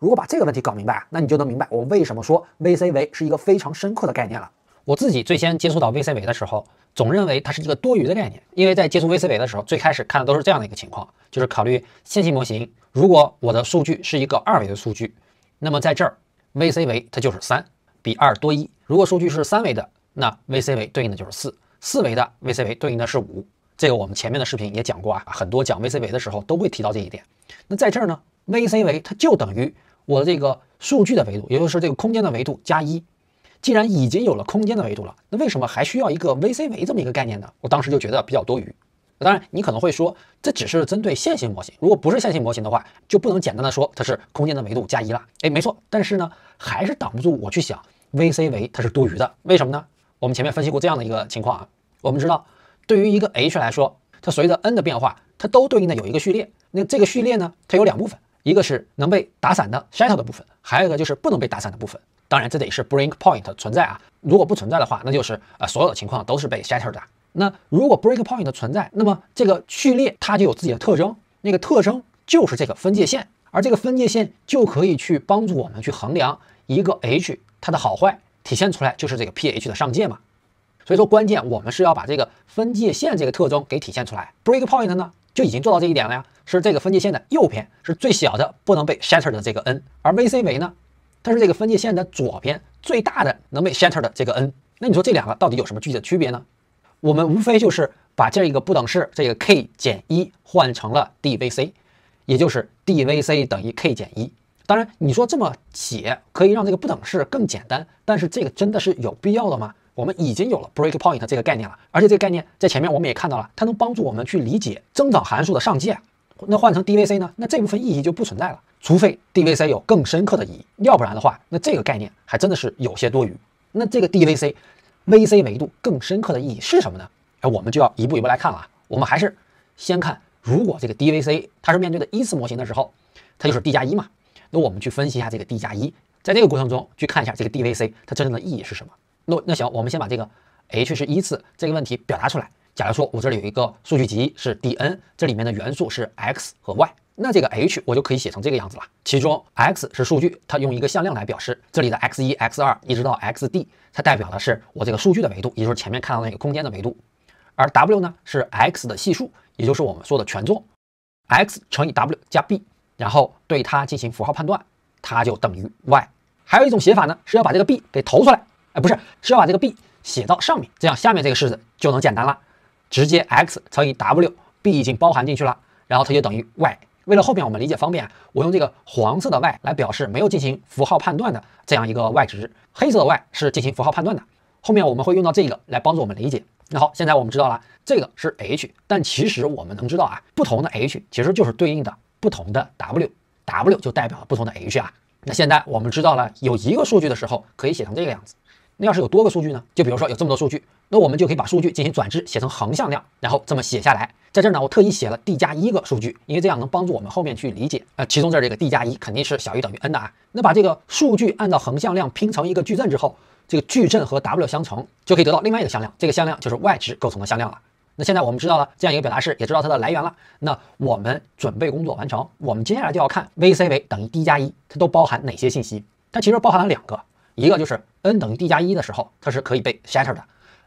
Speaker 1: 如果把这个问题搞明白，那你就能明白我为什么说 VC 维是一个非常深刻的概念了。我自己最先接触到 VC 维的时候，总认为它是一个多余的概念，因为在接触 VC 维的时候，最开始看的都是这样的一个情况，就是考虑线性模型。如果我的数据是一个二维的数据，那么在这儿 VC 维它就是三，比二多一。如果数据是三维的，那 VC 维对应的就是四，四维的 VC 维对应的是五。这个我们前面的视频也讲过啊，很多讲 VC 维的时候都会提到这一点。那在这儿呢，VC 维它就等于我的这个数据的维度，也就是这个空间的维度加一。既然已经有了空间的维度了，那为什么还需要一个 VC 维这么一个概念呢？我当时就觉得比较多余。当然，你可能会说，这只是针对线性模型，如果不是线性模型的话，就不能简单的说它是空间的维度加一了。哎，没错。但是呢，还是挡不住我去想 VC 维它是多余的。为什么呢？我们前面分析过这样的一个情况啊，我们知道，对于一个 H 来说，它随着 n 的变化，它都对应的有一个序列。那这个序列呢，它有两部分，一个是能被打散的 shatter 的部分，还有一个就是不能被打散的部分。当然，这得是 break point 存在啊。如果不存在的话，那就是呃，所有的情况都是被 shatter 的。那如果 break point 存在，那么这个序列它就有自己的特征，那个特征就是这个分界线，而这个分界线就可以去帮助我们去衡量一个 h 它的好坏，体现出来就是这个 pH 的上界嘛。所以说，关键我们是要把这个分界线这个特征给体现出来。break point 呢就已经做到这一点了呀，是这个分界线的右边是最小的不能被 shattered 的这个 n，而 VC 为呢？它是这个分界线的左边最大的能被 shattered 的这个 n，那你说这两个到底有什么具体的区别呢？我们无非就是把这一个不等式这个 k 减一换成了 dvc，也就是 dvc 等于 k 减一。当然，你说这么写可以让这个不等式更简单，但是这个真的是有必要的吗？我们已经有了 breakpoint 这个概念了，而且这个概念在前面我们也看到了，它能帮助我们去理解增长函数的上界。那换成 DVC 呢？那这部分意义就不存在了，除非 DVC 有更深刻的意义，要不然的话，那这个概念还真的是有些多余。那这个 DVC VC 维度更深刻的意义是什么呢？哎，我们就要一步一步来看了。我们还是先看，如果这个 DVC 它是面对的一次模型的时候，它就是 D 加一嘛。那我们去分析一下这个 D 加一，在这个过程中去看一下这个 DVC 它真正的意义是什么。那那行，我们先把这个 H 是一次这个问题表达出来。假如说我这里有一个数据集是 Dn，这里面的元素是 x 和 y，那这个 H 我就可以写成这个样子了。其中 x 是数据，它用一个向量来表示，这里的 x 一、x 二一直到 xd，它代表的是我这个数据的维度，也就是前面看到那个空间的维度。而 w 呢是 x 的系数，也就是我们说的权重，x 乘以 w 加 b，然后对它进行符号判断，它就等于 y。还有一种写法呢，是要把这个 b 给投出来，哎，不是，是要把这个 b 写到上面，这样下面这个式子就能简单了，直接 x 乘以 w，b 已经包含进去了，然后它就等于 y。为了后面我们理解方便，我用这个黄色的 y 来表示没有进行符号判断的这样一个 y 值，黑色的 y 是进行符号判断的。后面我们会用到这个来帮助我们理解。那好，现在我们知道了这个是 h，但其实我们能知道啊，不同的 h 其实就是对应的不同的 w，w 就代表了不同的 h 啊。那现在我们知道了有一个数据的时候可以写成这个样子，那要是有多个数据呢？就比如说有这么多数据，那我们就可以把数据进行转置，写成横向量，然后这么写下来。在这儿呢，我特意写了 d 加一个数据，因为这样能帮助我们后面去理解。呃，其中这儿这个 d 加一肯定是小于等于 n 的啊。那把这个数据按照横向量拼成一个矩阵之后，这个矩阵和 w 相乘，就可以得到另外一个向量，这个向量就是 y 值构成的向量了。那现在我们知道了这样一个表达式，也知道它的来源了。那我们准备工作完成，我们接下来就要看 VC 为等于 d 加一，它都包含哪些信息？它其实包含了两个，一个就是 n 等于 d 加一的时候，它是可以被 shatter 的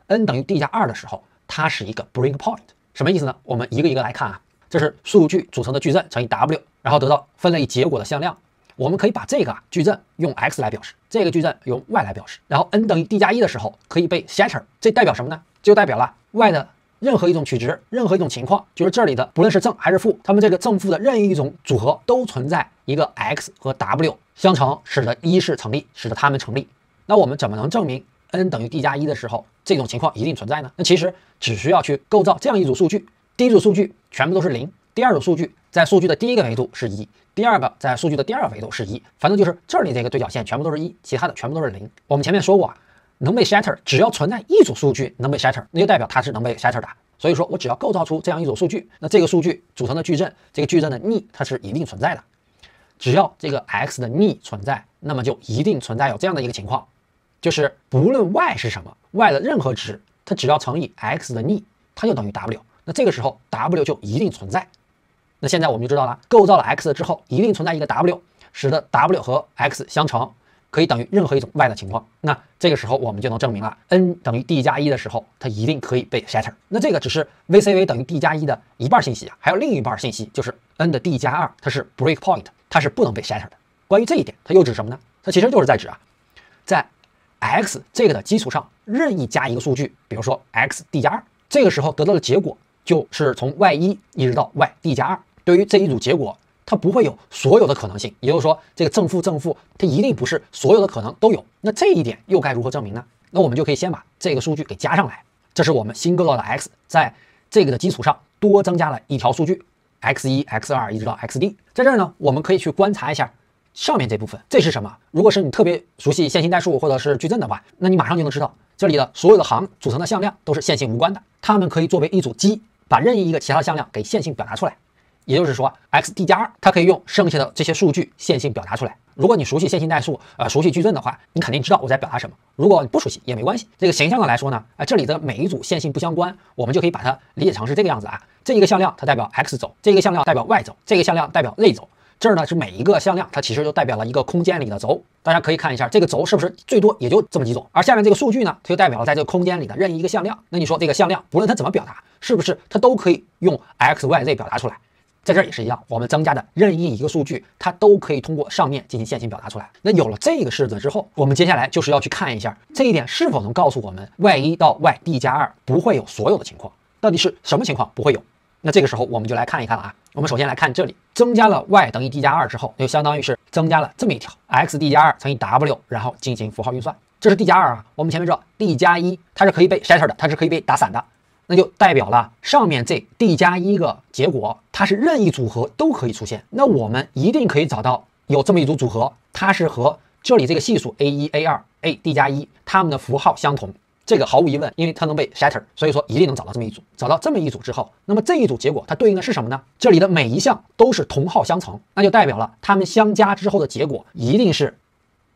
Speaker 1: ；n 等于 d 加二的时候，它是一个 breakpoint。什么意思呢？我们一个一个来看啊。这是数据组成的矩阵乘以 w，然后得到分类结果的向量。我们可以把这个矩阵用 x 来表示，这个矩阵用 y 来表示。然后 n 等于 d 加一的时候可以被 shatter，这代表什么呢？就代表了 y 的。任何一种取值，任何一种情况，就是这里的不论是正还是负，它们这个正负的任意一种组合都存在一个 x 和 w 相乘，使得一式成立，使得它们成立。那我们怎么能证明 n 等于 d 加一的时候，这种情况一定存在呢？那其实只需要去构造这样一组数据，第一组数据全部都是零，第二组数据在数据的第一个维度是一，第二个在数据的第二个维度是一，反正就是这里这个对角线全部都是一，其他的全部都是零。我们前面说过啊。能被 shatter，只要存在一组数据能被 shatter，那就代表它是能被 shatter 的。所以说我只要构造出这样一组数据，那这个数据组成的矩阵，这个矩阵的逆它是一定存在的。只要这个 x 的逆存在，那么就一定存在有这样的一个情况，就是不论 y 是什么，y 的任何值，它只要乘以 x 的逆，它就等于 w。那这个时候 w 就一定存在。那现在我们就知道了，构造了 x 之后，一定存在一个 w，使得 w 和 x 相乘。可以等于任何一种 y 的情况，那这个时候我们就能证明了 n 等于 d 加一的时候，它一定可以被 shatter。那这个只是 VCV 等于 d 加一的一半信息啊，还有另一半信息就是 n 的 d 加二，它是 breakpoint，它是不能被 shatter 的。关于这一点，它又指什么呢？它其实就是在指啊，在 x 这个的基础上任意加一个数据，比如说 x d 加二，这个时候得到的结果就是从 y 一一直到 y d 加二。对于这一组结果。它不会有所有的可能性，也就是说，这个正负正负，它一定不是所有的可能都有。那这一点又该如何证明呢？那我们就可以先把这个数据给加上来，这是我们新构造的 x，在这个的基础上多增加了一条数据，x 一、x 二一直到 xd。在这儿呢，我们可以去观察一下上面这部分，这是什么？如果是你特别熟悉线性代数或者是矩阵的话，那你马上就能知道，这里的所有的行组成的向量都是线性无关的，它们可以作为一组积，把任意一个其他的向量给线性表达出来。也就是说，x d 加二，它可以用剩下的这些数据线性表达出来。如果你熟悉线性代数，呃，熟悉矩阵的话，你肯定知道我在表达什么。如果你不熟悉也没关系。这个形象的来说呢，啊，这里的每一组线性不相关，我们就可以把它理解成是这个样子啊。这一个向量它代表 x 轴，这一个向量代表 y 轴，这个向量代表 z 轴。这儿呢是每一个向量，它其实就代表了一个空间里的轴。大家可以看一下这个轴是不是最多也就这么几种。而下面这个数据呢，它就代表了在这个空间里的任意一个向量。那你说这个向量不论它怎么表达，是不是它都可以用 x、y、z 表达出来？在这儿也是一样，我们增加的任意一个数据，它都可以通过上面进行线性表达出来。那有了这个式子之后，我们接下来就是要去看一下这一点是否能告诉我们 y 一到 y d 加二不会有所有的情况，到底是什么情况不会有？那这个时候我们就来看一看了啊。我们首先来看这里，增加了 y 等于 d 加二之后，就相当于是增加了这么一条 x d 加二乘以 w，然后进行符号运算。这是 D 加二啊。我们前面知道 D 加一它是可以被 shatter 的，它是可以被打散的，那就代表了上面这 D 加一个结果，它是任意组合都可以出现。那我们一定可以找到有这么一组组合，它是和这里这个系数 a 一 a 二 a D 加一它们的符号相同。这个毫无疑问，因为它能被 shatter，所以说一定能找到这么一组。找到这么一组之后，那么这一组结果它对应的是什么呢？这里的每一项都是同号相乘，那就代表了它们相加之后的结果一定是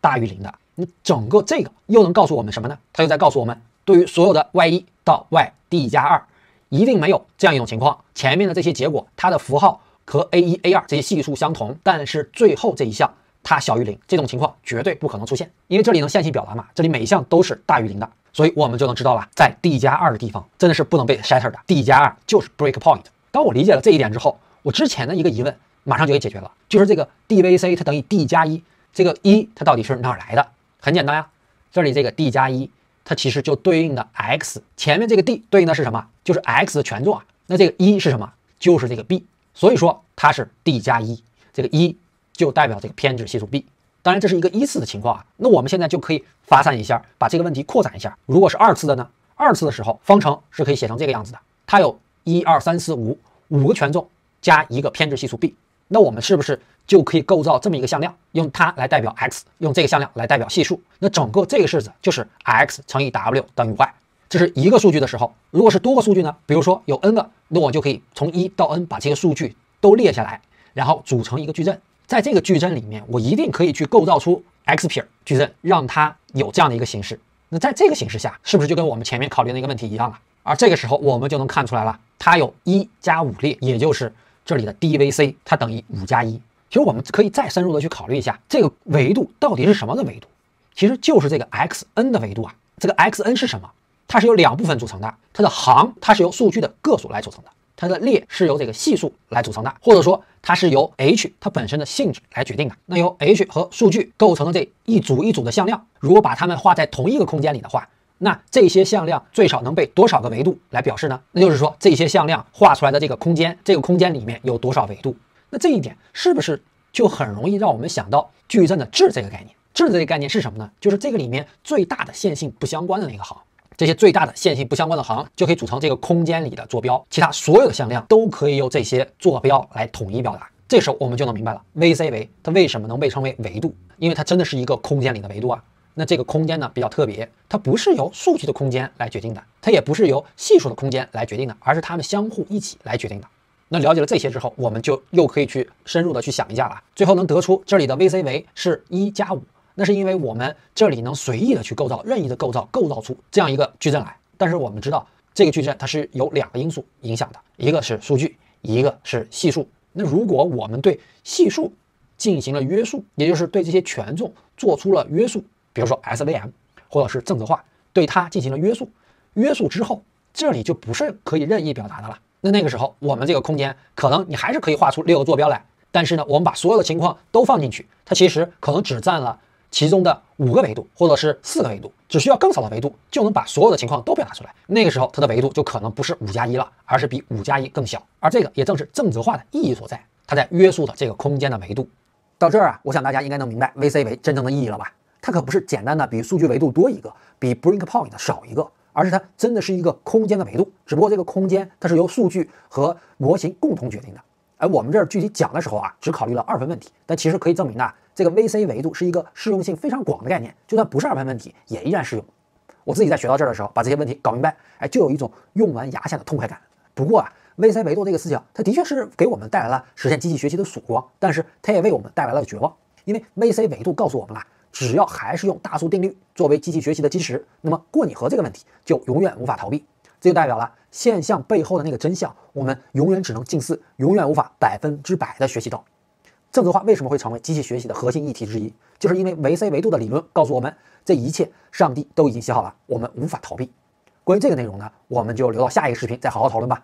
Speaker 1: 大于零的。你整个这个又能告诉我们什么呢？它又在告诉我们，对于所有的 y 一到 y d 加二，一定没有这样一种情况：前面的这些结果它的符号和 a 一 a 二这些系数相同，但是最后这一项它小于零，这种情况绝对不可能出现，因为这里能线性表达嘛，这里每一项都是大于零的。所以我们就能知道了，在 D 加二的地方真的是不能被 shatter 的，D 加二就是 break point。当我理解了这一点之后，我之前的一个疑问马上就给解决了，就是这个 DVC 它等于 D 加一，这个一它到底是哪儿来的？很简单呀，这里这个 D 加一，它其实就对应的 x，前面这个 D 对应的是什么？就是 x 的权重啊。那这个一是什么？就是这个 b，所以说它是 D 加一，这个一就代表这个偏置系数 b。当然，这是一个一次的情况啊。那我们现在就可以发散一下，把这个问题扩展一下。如果是二次的呢？二次的时候，方程是可以写成这个样子的。它有一二三四五五个权重加一个偏置系数 b。那我们是不是就可以构造这么一个向量，用它来代表 x，用这个向量来代表系数？那整个这个式子就是 x 乘以 w 等于 y。这是一个数据的时候，如果是多个数据呢？比如说有 n 个，那我就可以从一到 n 把这些数据都列下来，然后组成一个矩阵。在这个矩阵里面，我一定可以去构造出 x 撇矩阵，让它有这样的一个形式。那在这个形式下，是不是就跟我们前面考虑的那个问题一样了？而这个时候，我们就能看出来了，它有一加五列，也就是这里的 DVC，它等于五加一。其实我们可以再深入的去考虑一下，这个维度到底是什么的维度？其实就是这个 xn 的维度啊。这个 xn 是什么？它是由两部分组成的，它的行它是由数据的个数来组成的。它的列是由这个系数来组成的，或者说它是由 h 它本身的性质来决定的。那由 h 和数据构成的这一组一组的向量，如果把它们画在同一个空间里的话，那这些向量最少能被多少个维度来表示呢？那就是说这些向量画出来的这个空间，这个空间里面有多少维度？那这一点是不是就很容易让我们想到矩阵的质这个概念？质这个概念是什么呢？就是这个里面最大的线性不相关的那个行。这些最大的线性不相关的行就可以组成这个空间里的坐标，其他所有的向量都可以由这些坐标来统一表达。这时候我们就能明白了，VC 维它为什么能被称为维度，因为它真的是一个空间里的维度啊。那这个空间呢比较特别，它不是由数据的空间来决定的，它也不是由系数的空间来决定的，而是它们相互一起来决定的。那了解了这些之后，我们就又可以去深入的去想一下了，最后能得出这里的 VC 维是一加五。那是因为我们这里能随意的去构造，任意的构造，构造出这样一个矩阵来。但是我们知道，这个矩阵它是有两个因素影响的，一个是数据，一个是系数。那如果我们对系数进行了约束，也就是对这些权重做出了约束，比如说 SVM 或者是正则化，对它进行了约束，约束之后，这里就不是可以任意表达的了。那那个时候，我们这个空间可能你还是可以画出六个坐标来，但是呢，我们把所有的情况都放进去，它其实可能只占了。其中的五个维度，或者是四个维度，只需要更少的维度就能把所有的情况都表达出来。那个时候，它的维度就可能不是五加一了，而是比五加一更小。而这个也正是正则化的意义所在，它在约束的这个空间的维度。到这儿啊，我想大家应该能明白 VC 维真正的意义了吧？它可不是简单的比数据维度多一个，比 break point 少一个，而是它真的是一个空间的维度。只不过这个空间它是由数据和模型共同决定的。而我们这儿具体讲的时候啊，只考虑了二分问题，但其实可以证明呢。这个 VC 维度是一个适用性非常广的概念，就算不是二分问题，也依然适用。我自己在学到这儿的时候，把这些问题搞明白，哎，就有一种用完牙线的痛快感。不过啊，VC 维度这个思想，它的确是给我们带来了实现机器学习的曙光，但是它也为我们带来了绝望。因为 VC 维度告诉我们了，只要还是用大数定律作为机器学习的基石，那么过拟合这个问题就永远无法逃避。这就代表了现象背后的那个真相，我们永远只能近似，永远无法百分之百的学习到。正则化为什么会成为机器学习的核心议题之一？就是因为维 C 维度的理论告诉我们，这一切上帝都已经写好了，我们无法逃避。关于这个内容呢，我们就留到下一个视频再好好讨论吧。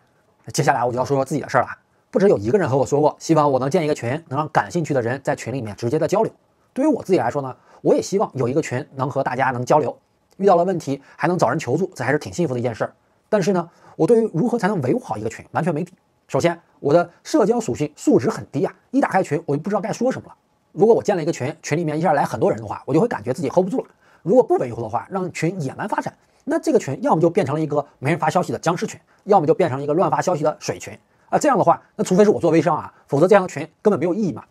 Speaker 1: 接下来我就要说说自己的事儿了。不止有一个人和我说过，希望我能建一个群，能让感兴趣的人在群里面直接的交流。对于我自己来说呢，我也希望有一个群能和大家能交流，遇到了问题还能找人求助，这还是挺幸福的一件事儿。但是呢，我对于如何才能维护好一个群完全没底。首先，我的社交属性素质很低啊！一打开群，我就不知道该说什么了。如果我建了一个群，群里面一下来很多人的话，我就会感觉自己 hold 不住了。如果不维护的话，让群野蛮发展，那这个群要么就变成了一个没人发消息的僵尸群，要么就变成了一个乱发消息的水群啊。这样的话，那除非是我做微商啊，否则这样的群根本没有意义嘛。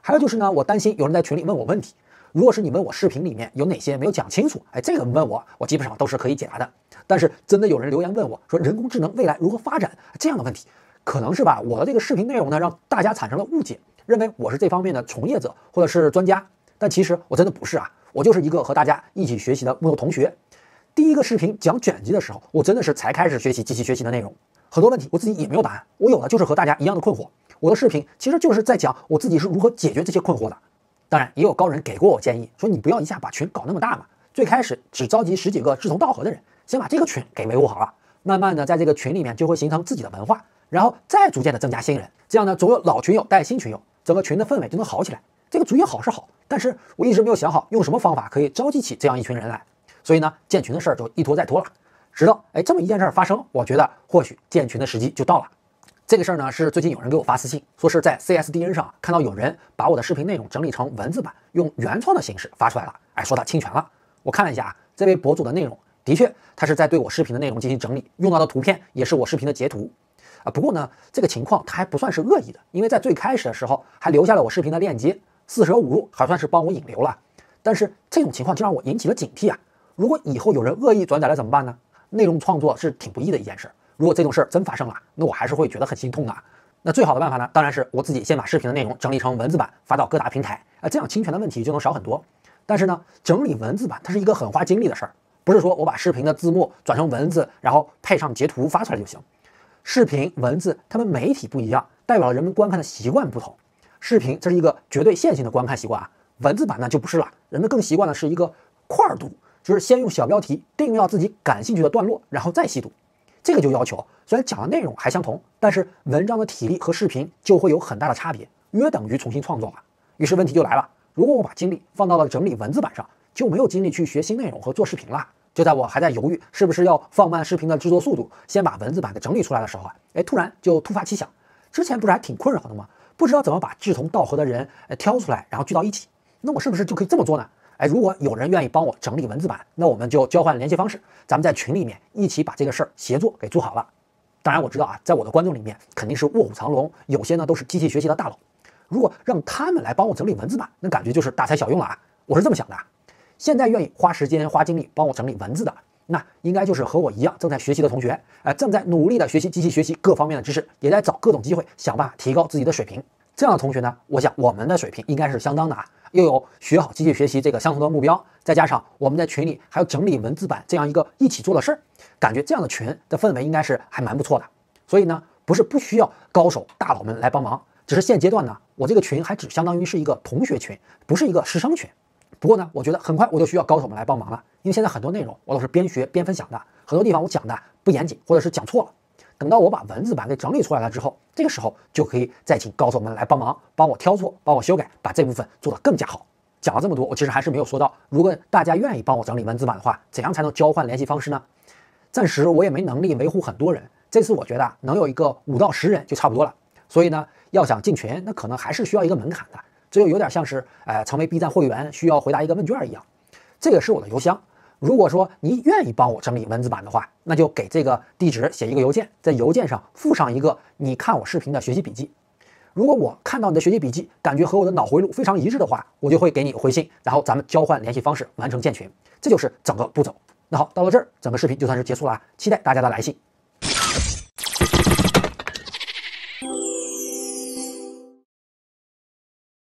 Speaker 1: 还有就是呢，我担心有人在群里问我问题，如果是你问我视频里面有哪些没有讲清楚，哎，这个问我，我基本上都是可以解答的。但是真的有人留言问我说人工智能未来如何发展这样的问题，可能是吧？我的这个视频内容呢，让大家产生了误解，认为我是这方面的从业者或者是专家，但其实我真的不是啊，我就是一个和大家一起学习的木头同学。第一个视频讲卷积的时候，我真的是才开始学习机器学习的内容，很多问题我自己也没有答案，我有的就是和大家一样的困惑。我的视频其实就是在讲我自己是如何解决这些困惑的。当然，也有高人给过我建议，说你不要一下把群搞那么大嘛，最开始只召集十几个志同道合的人。先把这个群给维护好了，慢慢的在这个群里面就会形成自己的文化，然后再逐渐的增加新人，这样呢，总有老群友带新群友，整个群的氛围就能好起来。这个主意好是好，但是我一直没有想好用什么方法可以召集起这样一群人来，所以呢，建群的事儿就一拖再拖了。直到哎这么一件事儿发生，我觉得或许建群的时机就到了。这个事儿呢是最近有人给我发私信，说是在 CSDN 上看到有人把我的视频内容整理成文字版，用原创的形式发出来了，哎，说他侵权了。我看了一下啊，这位博主的内容。的确，他是在对我视频的内容进行整理，用到的图片也是我视频的截图，啊，不过呢，这个情况他还不算是恶意的，因为在最开始的时候还留下了我视频的链接，四舍五入还算是帮我引流了。但是这种情况就让我引起了警惕啊！如果以后有人恶意转载了怎么办呢？内容创作是挺不易的一件事，如果这种事儿真发生了，那我还是会觉得很心痛的。那最好的办法呢，当然是我自己先把视频的内容整理成文字版发到各大平台，啊，这样侵权的问题就能少很多。但是呢，整理文字版它是一个很花精力的事儿。不是说我把视频的字幕转成文字，然后配上截图发出来就行。视频、文字，它们媒体不一样，代表了人们观看的习惯不同。视频这是一个绝对线性的观看习惯啊，文字版呢就不是了。人们更习惯的是一个块读，就是先用小标题定要自己感兴趣的段落，然后再细读。这个就要求，虽然讲的内容还相同，但是文章的体力和视频就会有很大的差别，约等于重新创作了。于是问题就来了，如果我把精力放到了整理文字版上，就没有精力去学新内容和做视频了。就在我还在犹豫是不是要放慢视频的制作速度，先把文字版给整理出来的时候啊，哎，突然就突发奇想，之前不是还挺困扰的吗？不知道怎么把志同道合的人呃挑出来，然后聚到一起，那我是不是就可以这么做呢？哎，如果有人愿意帮我整理文字版，那我们就交换联系方式，咱们在群里面一起把这个事儿协作给做好了。当然我知道啊，在我的观众里面肯定是卧虎藏龙，有些呢都是机器学习的大佬，如果让他们来帮我整理文字版，那感觉就是大材小用了啊，我是这么想的。现在愿意花时间花精力帮我整理文字的，那应该就是和我一样正在学习的同学，呃，正在努力的学习机器学习各方面的知识，也在找各种机会想办法提高自己的水平。这样的同学呢，我想我们的水平应该是相当的啊，又有学好机器学习这个相同的目标，再加上我们在群里还有整理文字版这样一个一起做的事儿，感觉这样的群的氛围应该是还蛮不错的。所以呢，不是不需要高手大佬们来帮忙，只是现阶段呢，我这个群还只相当于是一个同学群，不是一个师生群。不过呢，我觉得很快我就需要高手们来帮忙了，因为现在很多内容我都是边学边分享的，很多地方我讲的不严谨或者是讲错了。等到我把文字版给整理出来了之后，这个时候就可以再请高手们来帮忙，帮我挑错，帮我修改，把这部分做得更加好。讲了这么多，我其实还是没有说到，如果大家愿意帮我整理文字版的话，怎样才能交换联系方式呢？暂时我也没能力维护很多人，这次我觉得能有一个五到十人就差不多了。所以呢，要想进群，那可能还是需要一个门槛的。这就有点像是，呃，成为 B 站会员需要回答一个问卷一样。这个是我的邮箱，如果说你愿意帮我整理文字版的话，那就给这个地址写一个邮件，在邮件上附上一个你看我视频的学习笔记。如果我看到你的学习笔记，感觉和我的脑回路非常一致的话，我就会给你回信，然后咱们交换联系方式，完成建群。这就是整个步骤。那好，到了这儿，整个视频就算是结束了，期待大家的来信。